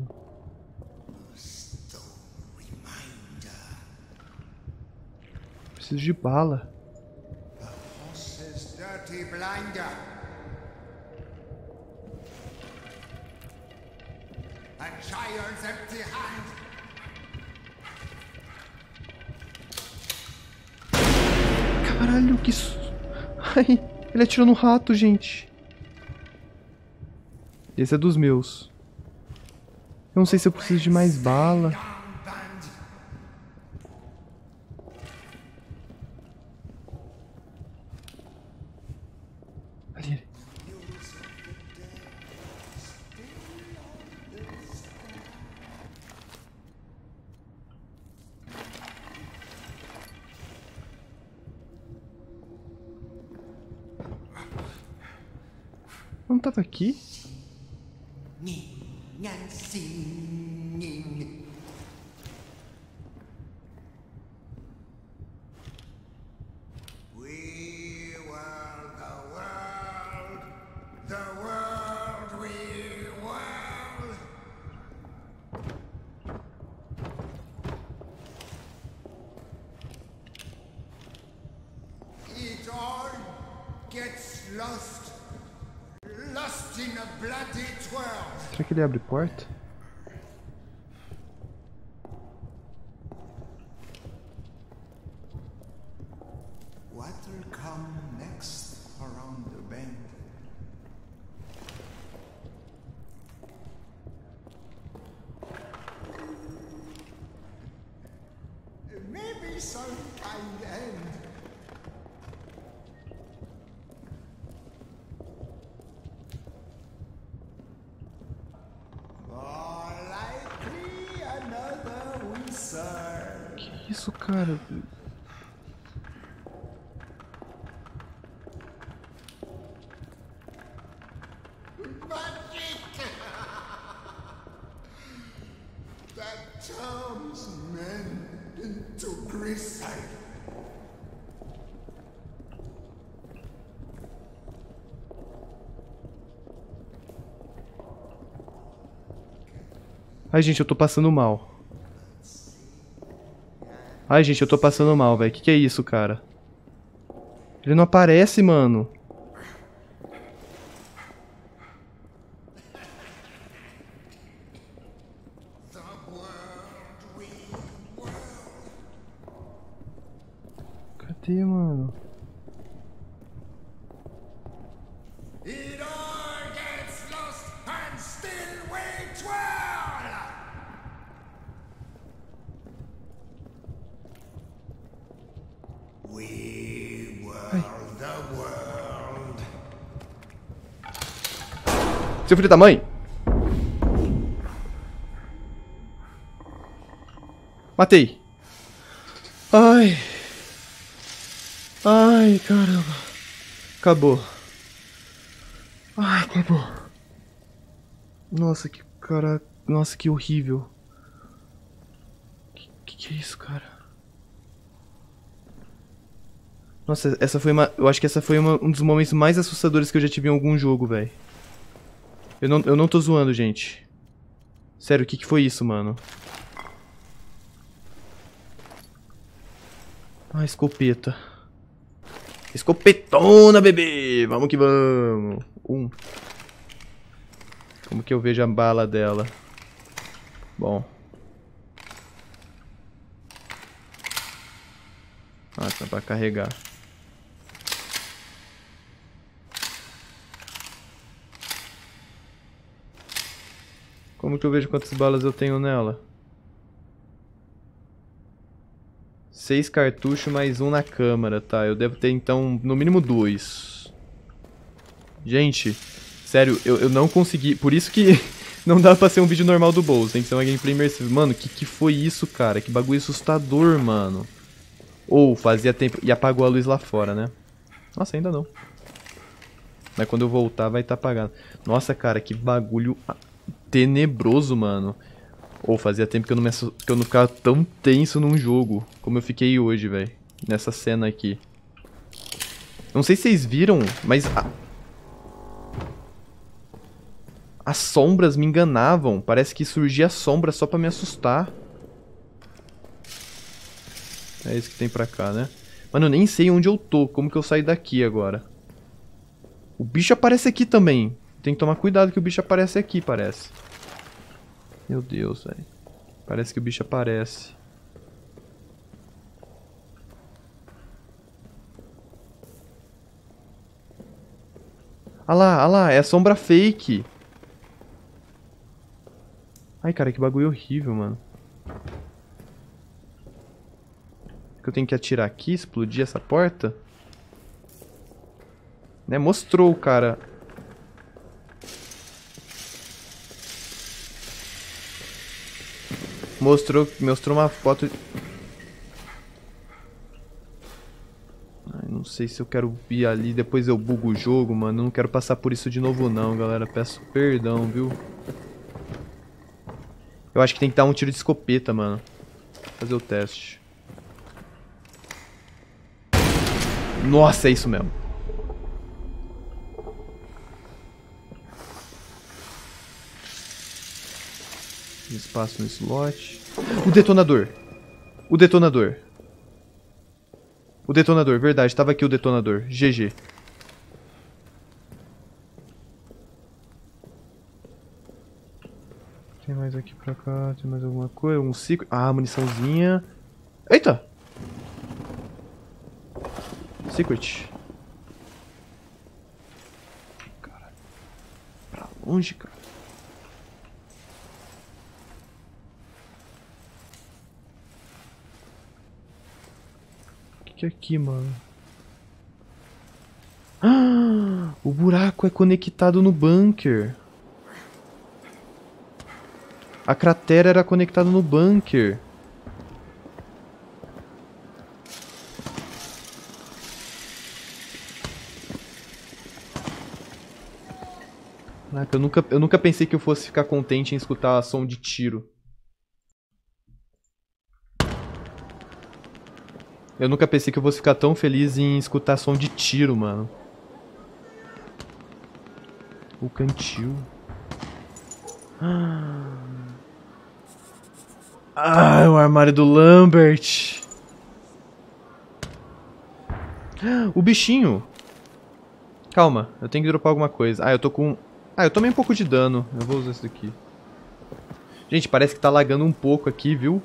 Preciso de bala. A. Caralho, que isso. Ai, ele atirou no rato, gente. Esse é dos meus. Eu não sei se eu preciso de mais bala. Ali. Não tava aqui? Que ele grisite. Ai, gente, eu tô passando mal. Ai, gente, eu tô passando mal, velho. Que que é isso, cara? Ele não aparece, mano. Seu filho da mãe! Matei! Ai! Ai, caramba! Acabou. Ai, acabou. Nossa, que cara. Nossa, que horrível. Que, que é isso, cara? Nossa, essa foi uma. Eu acho que essa foi uma- um dos momentos mais assustadores que eu já tive em algum jogo, velho. Eu não, eu não tô zoando, gente. Sério, o que, que foi isso, mano? Ah, escopeta. Escopetona, bebê! Vamos que vamos! Um. Como que eu vejo a bala dela? Bom. Ah, tá pra carregar. Que eu vejo quantas balas eu tenho nela? Seis cartuchos mais um na câmera, tá? Eu devo ter, então, no mínimo dois. Gente, sério, eu, eu não consegui... Por isso que não dá pra ser um vídeo normal do Bowls. Tem que ser uma gameplay imersiva. Mano, que que foi isso, cara? Que bagulho assustador, mano. Ou fazia tempo... E apagou a luz lá fora, né? Nossa, ainda não. Mas quando eu voltar vai estar tá apagado. Nossa, cara, que bagulho tenebroso, mano. Ou fazia tempo que eu, não me, que eu não ficava tão tenso num jogo como eu fiquei hoje, velho. Nessa cena aqui. Não sei se vocês viram, mas... A... As sombras me enganavam. Parece que surgia sombra só pra me assustar. É isso que tem pra cá, né? Mano, eu nem sei onde eu tô. Como que eu saio daqui agora? O bicho aparece aqui também. Tem que tomar cuidado que o bicho aparece aqui, parece. Meu Deus, velho. Parece que o bicho aparece. Ah lá, ah lá, é a sombra fake. Ai, cara, que bagulho horrível, mano. Eu tenho que atirar aqui, explodir essa porta? Né, mostrou, cara, Mostrou, mostrou uma foto... Ai, não sei se eu quero ir ali, depois eu bugo o jogo, mano. Não quero passar por isso de novo não, galera. Peço perdão, viu? Eu acho que tem que dar um tiro de escopeta, mano. Fazer o teste. Nossa, é isso mesmo. Espaço no slot. O detonador. O detonador. O detonador, verdade. Tava aqui o detonador. GG. Tem mais aqui pra cá. Tem mais alguma coisa? Um ciclo. Ah, muniçãozinha. Eita! Secret. Cara. Pra longe, cara. Que é aqui, mano? Ah, o buraco é conectado no bunker. A cratera era conectada no bunker. Caraca, eu nunca, eu nunca pensei que eu fosse ficar contente em escutar som de tiro. Eu nunca pensei que eu fosse ficar tão feliz em escutar som de tiro, mano. O cantil. Ah, o armário do Lambert. O bichinho. Calma, eu tenho que dropar alguma coisa. Ah, eu tô com... Ah, eu tomei um pouco de dano. Eu vou usar isso daqui. Gente, parece que tá lagando um pouco aqui, viu?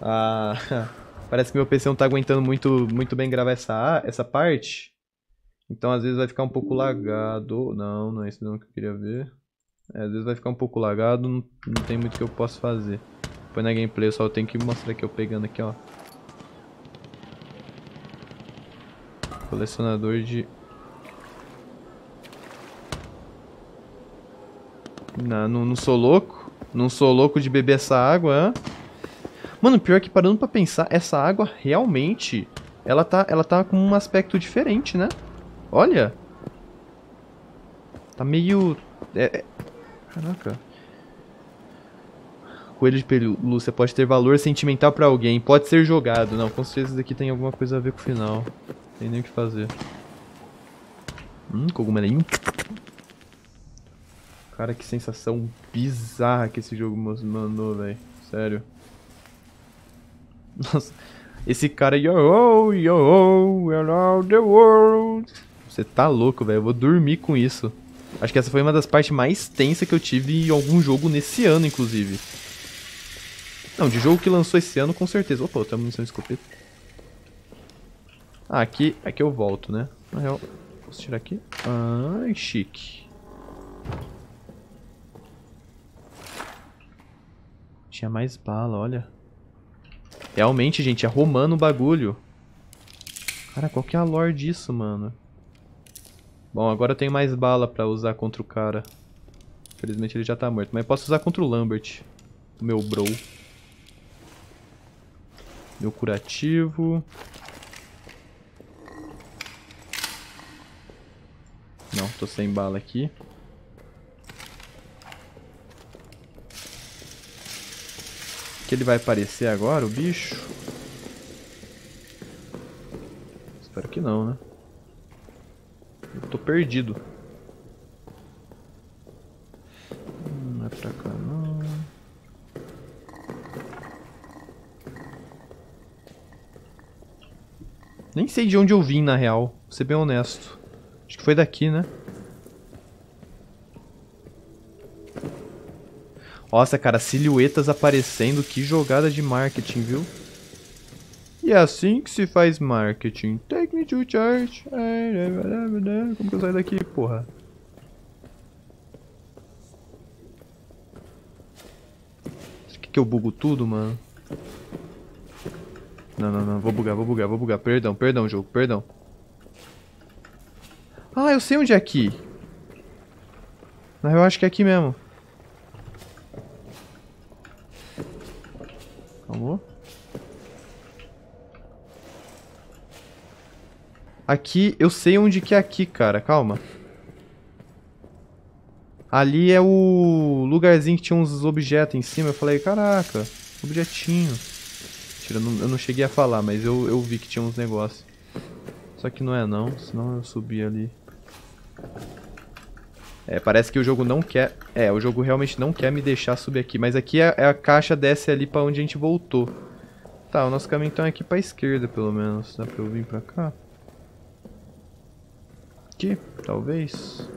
Ah... Parece que meu PC não tá aguentando muito, muito bem gravar essa, essa parte. Então às vezes vai ficar um pouco lagado. Não, não é isso não que eu queria ver. É, às vezes vai ficar um pouco lagado, não, não tem muito que eu possa fazer. Depois na gameplay eu só tenho que mostrar aqui eu pegando aqui, ó. Colecionador de... Não, não, não sou louco. Não sou louco de beber essa água, hein? Mano, pior que parando pra pensar, essa água realmente, ela tá, ela tá com um aspecto diferente, né? Olha. Tá meio... É, é... Caraca. Coelho de pelúcia pode ter valor sentimental pra alguém. Pode ser jogado. Não, com certeza isso daqui tem alguma coisa a ver com o final. Tem nem o que fazer. Hum, cogumelinho. Cara, que sensação bizarra que esse jogo mandou, velho. Sério. Nossa, Esse cara, yo, yo, around the world. Você tá louco, velho. Eu vou dormir com isso. Acho que essa foi uma das partes mais tensas que eu tive em algum jogo nesse ano, inclusive. Não, de jogo que lançou esse ano, com certeza. Opa, eu tenho munição de escopeta. Ah, aqui, aqui eu volto, né? Na real, posso tirar aqui? Ai, chique. Tinha mais bala, olha. Realmente, gente, é romano o bagulho. Cara, qual que é a lore disso, mano? Bom, agora eu tenho mais bala pra usar contra o cara. Infelizmente ele já tá morto. Mas posso usar contra o Lambert. O meu bro. Meu curativo. Não, tô sem bala aqui. Que ele vai aparecer agora, o bicho? Espero que não, né? Eu tô perdido. Hum, não é pra cá, não. Nem sei de onde eu vim, na real. Vou ser bem honesto. Acho que foi daqui, né? Nossa, cara, silhuetas aparecendo, que jogada de marketing, viu? E é assim que se faz marketing. Take me to church. Como que eu saio daqui, porra? Acho que, eu bugo tudo, mano? Não, não, não. Vou bugar, vou bugar, vou bugar. Perdão, perdão, jogo, perdão. Ah, eu sei onde é aqui. Eu acho que é aqui mesmo. Calma. Aqui, eu sei onde que é aqui, cara. Calma. Ali é o lugarzinho que tinha uns objetos em cima. Eu falei, caraca, objetinho. Eu não, eu não cheguei a falar, mas eu, eu vi que tinha uns negócios. Só que não é não, senão eu subi ali. É, parece que o jogo não quer... É, o jogo realmente não quer me deixar subir aqui. Mas aqui é, é a caixa desce ali pra onde a gente voltou. Tá, o nosso caminho então é aqui pra esquerda, pelo menos. Dá pra eu vir pra cá? Aqui, talvez.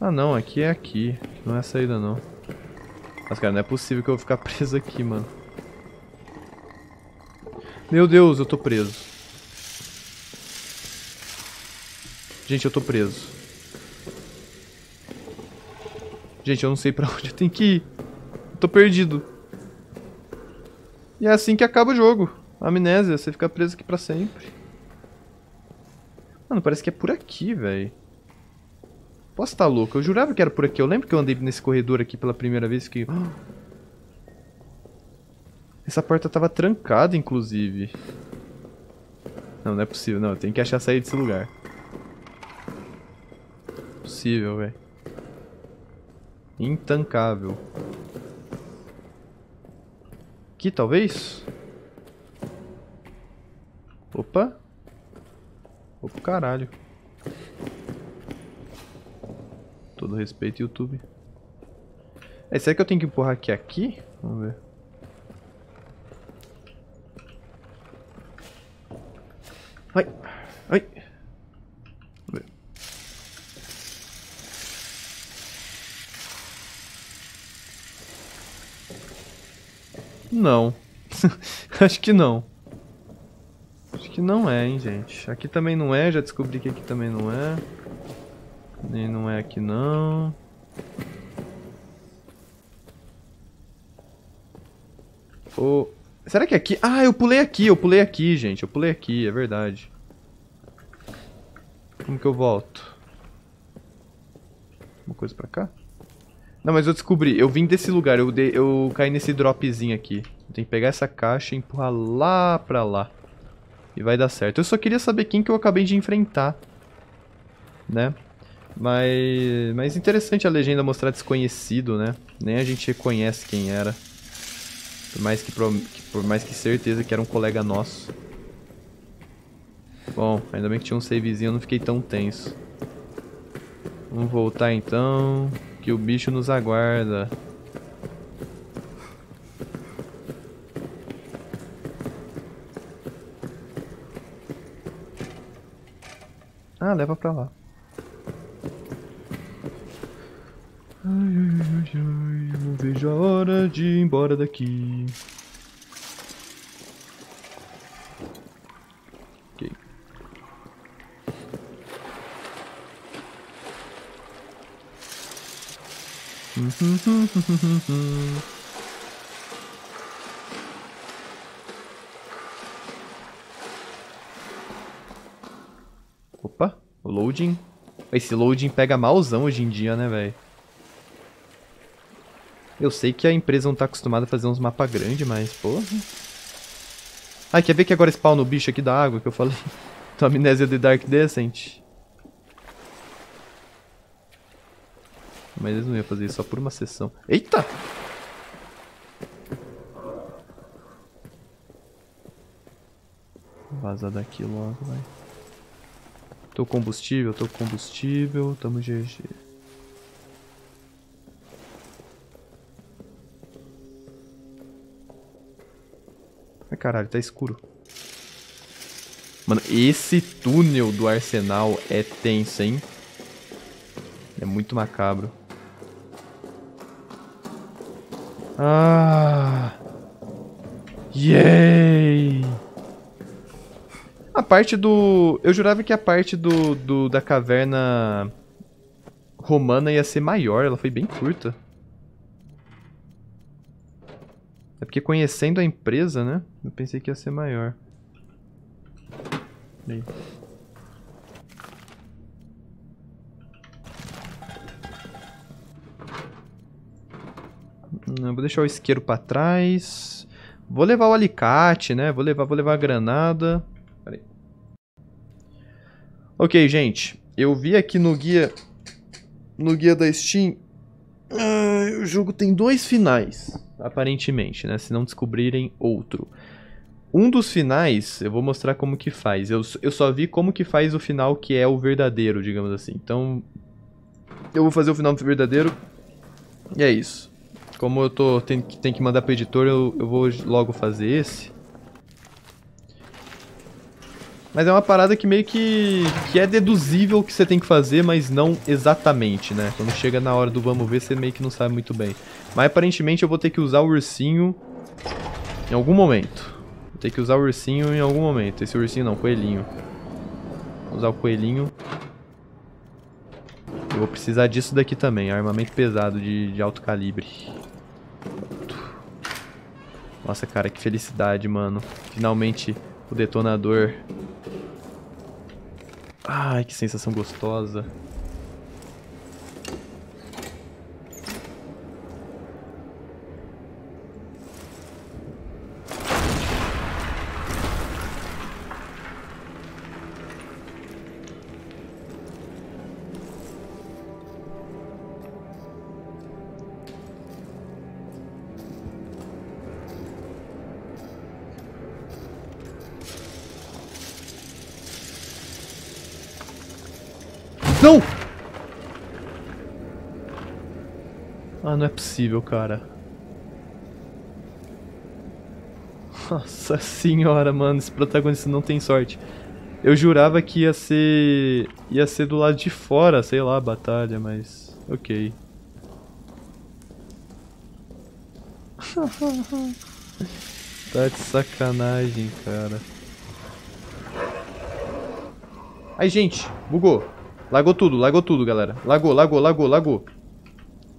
Ah não, aqui é aqui. Não é a saída não. Mas cara, não é possível que eu vou ficar preso aqui, mano. Meu Deus, eu tô preso. Gente, eu tô preso. Gente, eu não sei pra onde eu tenho que ir. Eu tô perdido. E é assim que acaba o jogo. Amnésia, você fica preso aqui pra sempre. Mano, parece que é por aqui, velho. Posso estar tá louco? Eu jurava que era por aqui. Eu lembro que eu andei nesse corredor aqui pela primeira vez que... Essa porta tava trancada, inclusive. Não, não é possível. Não, eu tenho que achar a saída desse lugar possível, velho. Intancável. Aqui, talvez? Opa. Opa, caralho. Todo respeito, YouTube. É, será que eu tenho que empurrar aqui aqui? Vamos ver. Ai. Não. Acho que não. Acho que não é, hein, gente. Aqui também não é, já descobri que aqui também não é. Nem não é aqui não. Oh, será que é aqui? Ah, eu pulei aqui, eu pulei aqui, gente. Eu pulei aqui, é verdade. Como que eu volto? Uma coisa pra cá? Não, mas eu descobri. Eu vim desse lugar. Eu, de, eu caí nesse dropzinho aqui. Tenho que pegar essa caixa e empurrar lá pra lá. E vai dar certo. Eu só queria saber quem que eu acabei de enfrentar. Né? Mas, mas interessante a legenda mostrar desconhecido, né? Nem a gente reconhece quem era. Por mais que, por mais que certeza que era um colega nosso. Bom, ainda bem que tinha um savezinho, eu não fiquei tão tenso. Vamos voltar então que o bicho nos aguarda. Ah, leva pra lá. Ai, ai, ai, ai, não vejo a hora de ir embora daqui. Opa, o loading. Esse loading pega malzão hoje em dia, né, velho? Eu sei que a empresa não tá acostumada a fazer uns mapas grandes, mas, porra. Ah, quer ver que agora spawna o bicho aqui da água que eu falei? Do Amnésia de Dark Descent. Mas eles não iam fazer isso só por uma sessão. Eita! Vaza daqui logo, vai. Tô com combustível, tô com combustível, tamo GG. Ai caralho, tá escuro. Mano, esse túnel do arsenal é tenso, hein? É muito macabro. Ah! Yay! A parte do... Eu jurava que a parte do, do da caverna romana ia ser maior, ela foi bem curta. É porque conhecendo a empresa, né? Eu pensei que ia ser maior. Aí. Hum, vou deixar o isqueiro pra trás. Vou levar o alicate, né? Vou levar, vou levar a granada. Pera aí. Ok, gente. Eu vi aqui no guia... No guia da Steam... Ah, o jogo tem dois finais, aparentemente, né? Se não descobrirem outro. Um dos finais, eu vou mostrar como que faz. Eu, eu só vi como que faz o final que é o verdadeiro, digamos assim. Então, eu vou fazer o final verdadeiro. E é isso. Como eu tô tem, tem que mandar pro editor, eu, eu vou logo fazer esse. Mas é uma parada que meio que, que é deduzível o que você tem que fazer, mas não exatamente, né? Quando chega na hora do vamos ver, você meio que não sabe muito bem. Mas aparentemente eu vou ter que usar o ursinho em algum momento. Vou ter que usar o ursinho em algum momento. Esse ursinho não, coelhinho. Vou usar o coelhinho. Eu vou precisar disso daqui também, armamento pesado de, de alto calibre. Nossa, cara, que felicidade, mano. Finalmente o detonador. Ai, que sensação gostosa. Não! Ah, não é possível, cara. Nossa senhora, mano, esse protagonista não tem sorte. Eu jurava que ia ser... Ia ser do lado de fora, sei lá, a batalha, mas... Ok. tá de sacanagem, cara. Aí, gente, bugou. Lagou tudo, lagou tudo, galera. Lagou, lagou, lagou, lagou.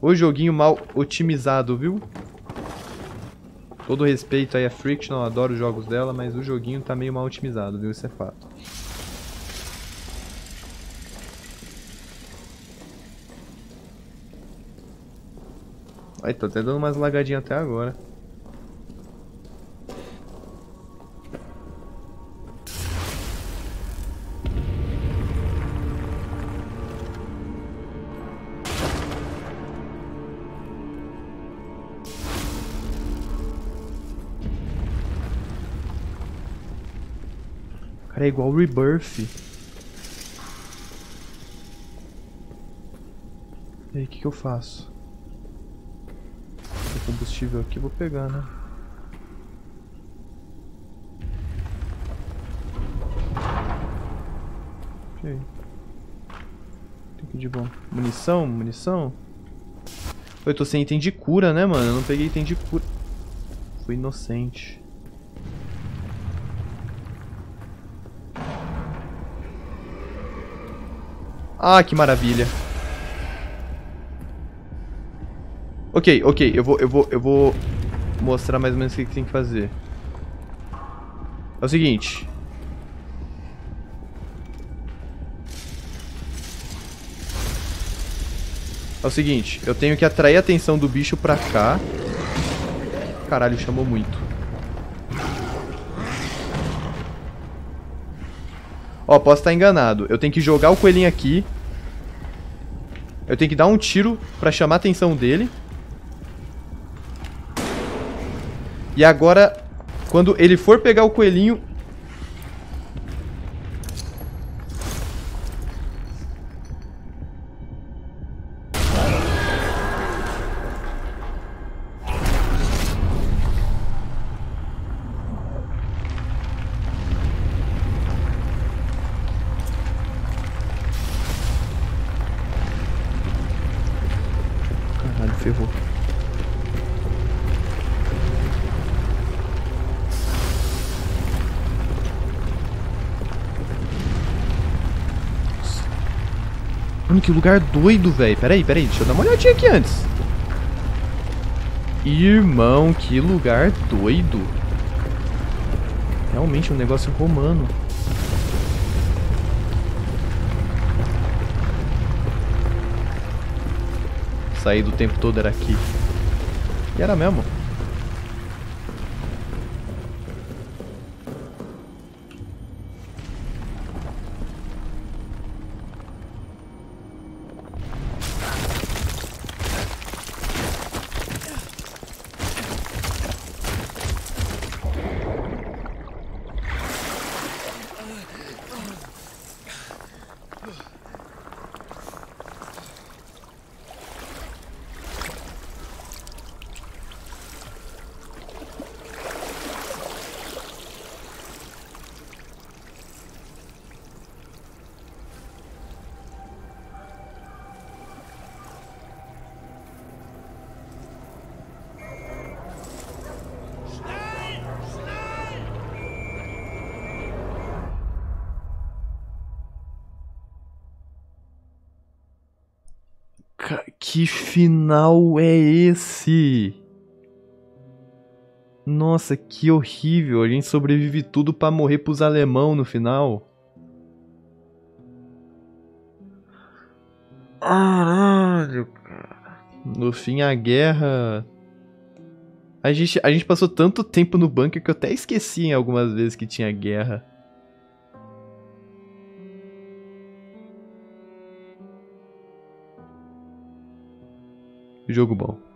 O joguinho mal otimizado, viu? Todo respeito aí a Frictional, adoro os jogos dela, mas o joguinho tá meio mal otimizado, viu? Isso é fato. Ai, tô até dando umas lagadinhas até agora. É igual Rebirth. E aí, o que, que eu faço? Tem combustível aqui, vou pegar, né? Ok. Aqui de bom. Munição, munição. Eu tô sem item de cura, né, mano? Eu não peguei item de cura. Fui inocente. Ah, que maravilha. Ok, ok, eu vou, eu vou, eu vou mostrar mais ou menos o que, que tem que fazer. É o seguinte. É o seguinte, eu tenho que atrair a atenção do bicho pra cá. Caralho, chamou muito. Ó, posso estar enganado. Eu tenho que jogar o coelhinho aqui. Eu tenho que dar um tiro pra chamar a atenção dele. E agora, quando ele for pegar o coelhinho... que lugar doido, velho. Pera aí, pera aí. Deixa eu dar uma olhadinha aqui antes. Irmão, que lugar doido. Realmente um negócio romano. Saí do tempo todo era aqui. E era mesmo. Que final é esse? Nossa, que horrível. A gente sobrevive tudo pra morrer pros alemão no final. Caralho, cara. No fim, a guerra. A gente, a gente passou tanto tempo no bunker que eu até esqueci em algumas vezes que tinha guerra. Jogo bom.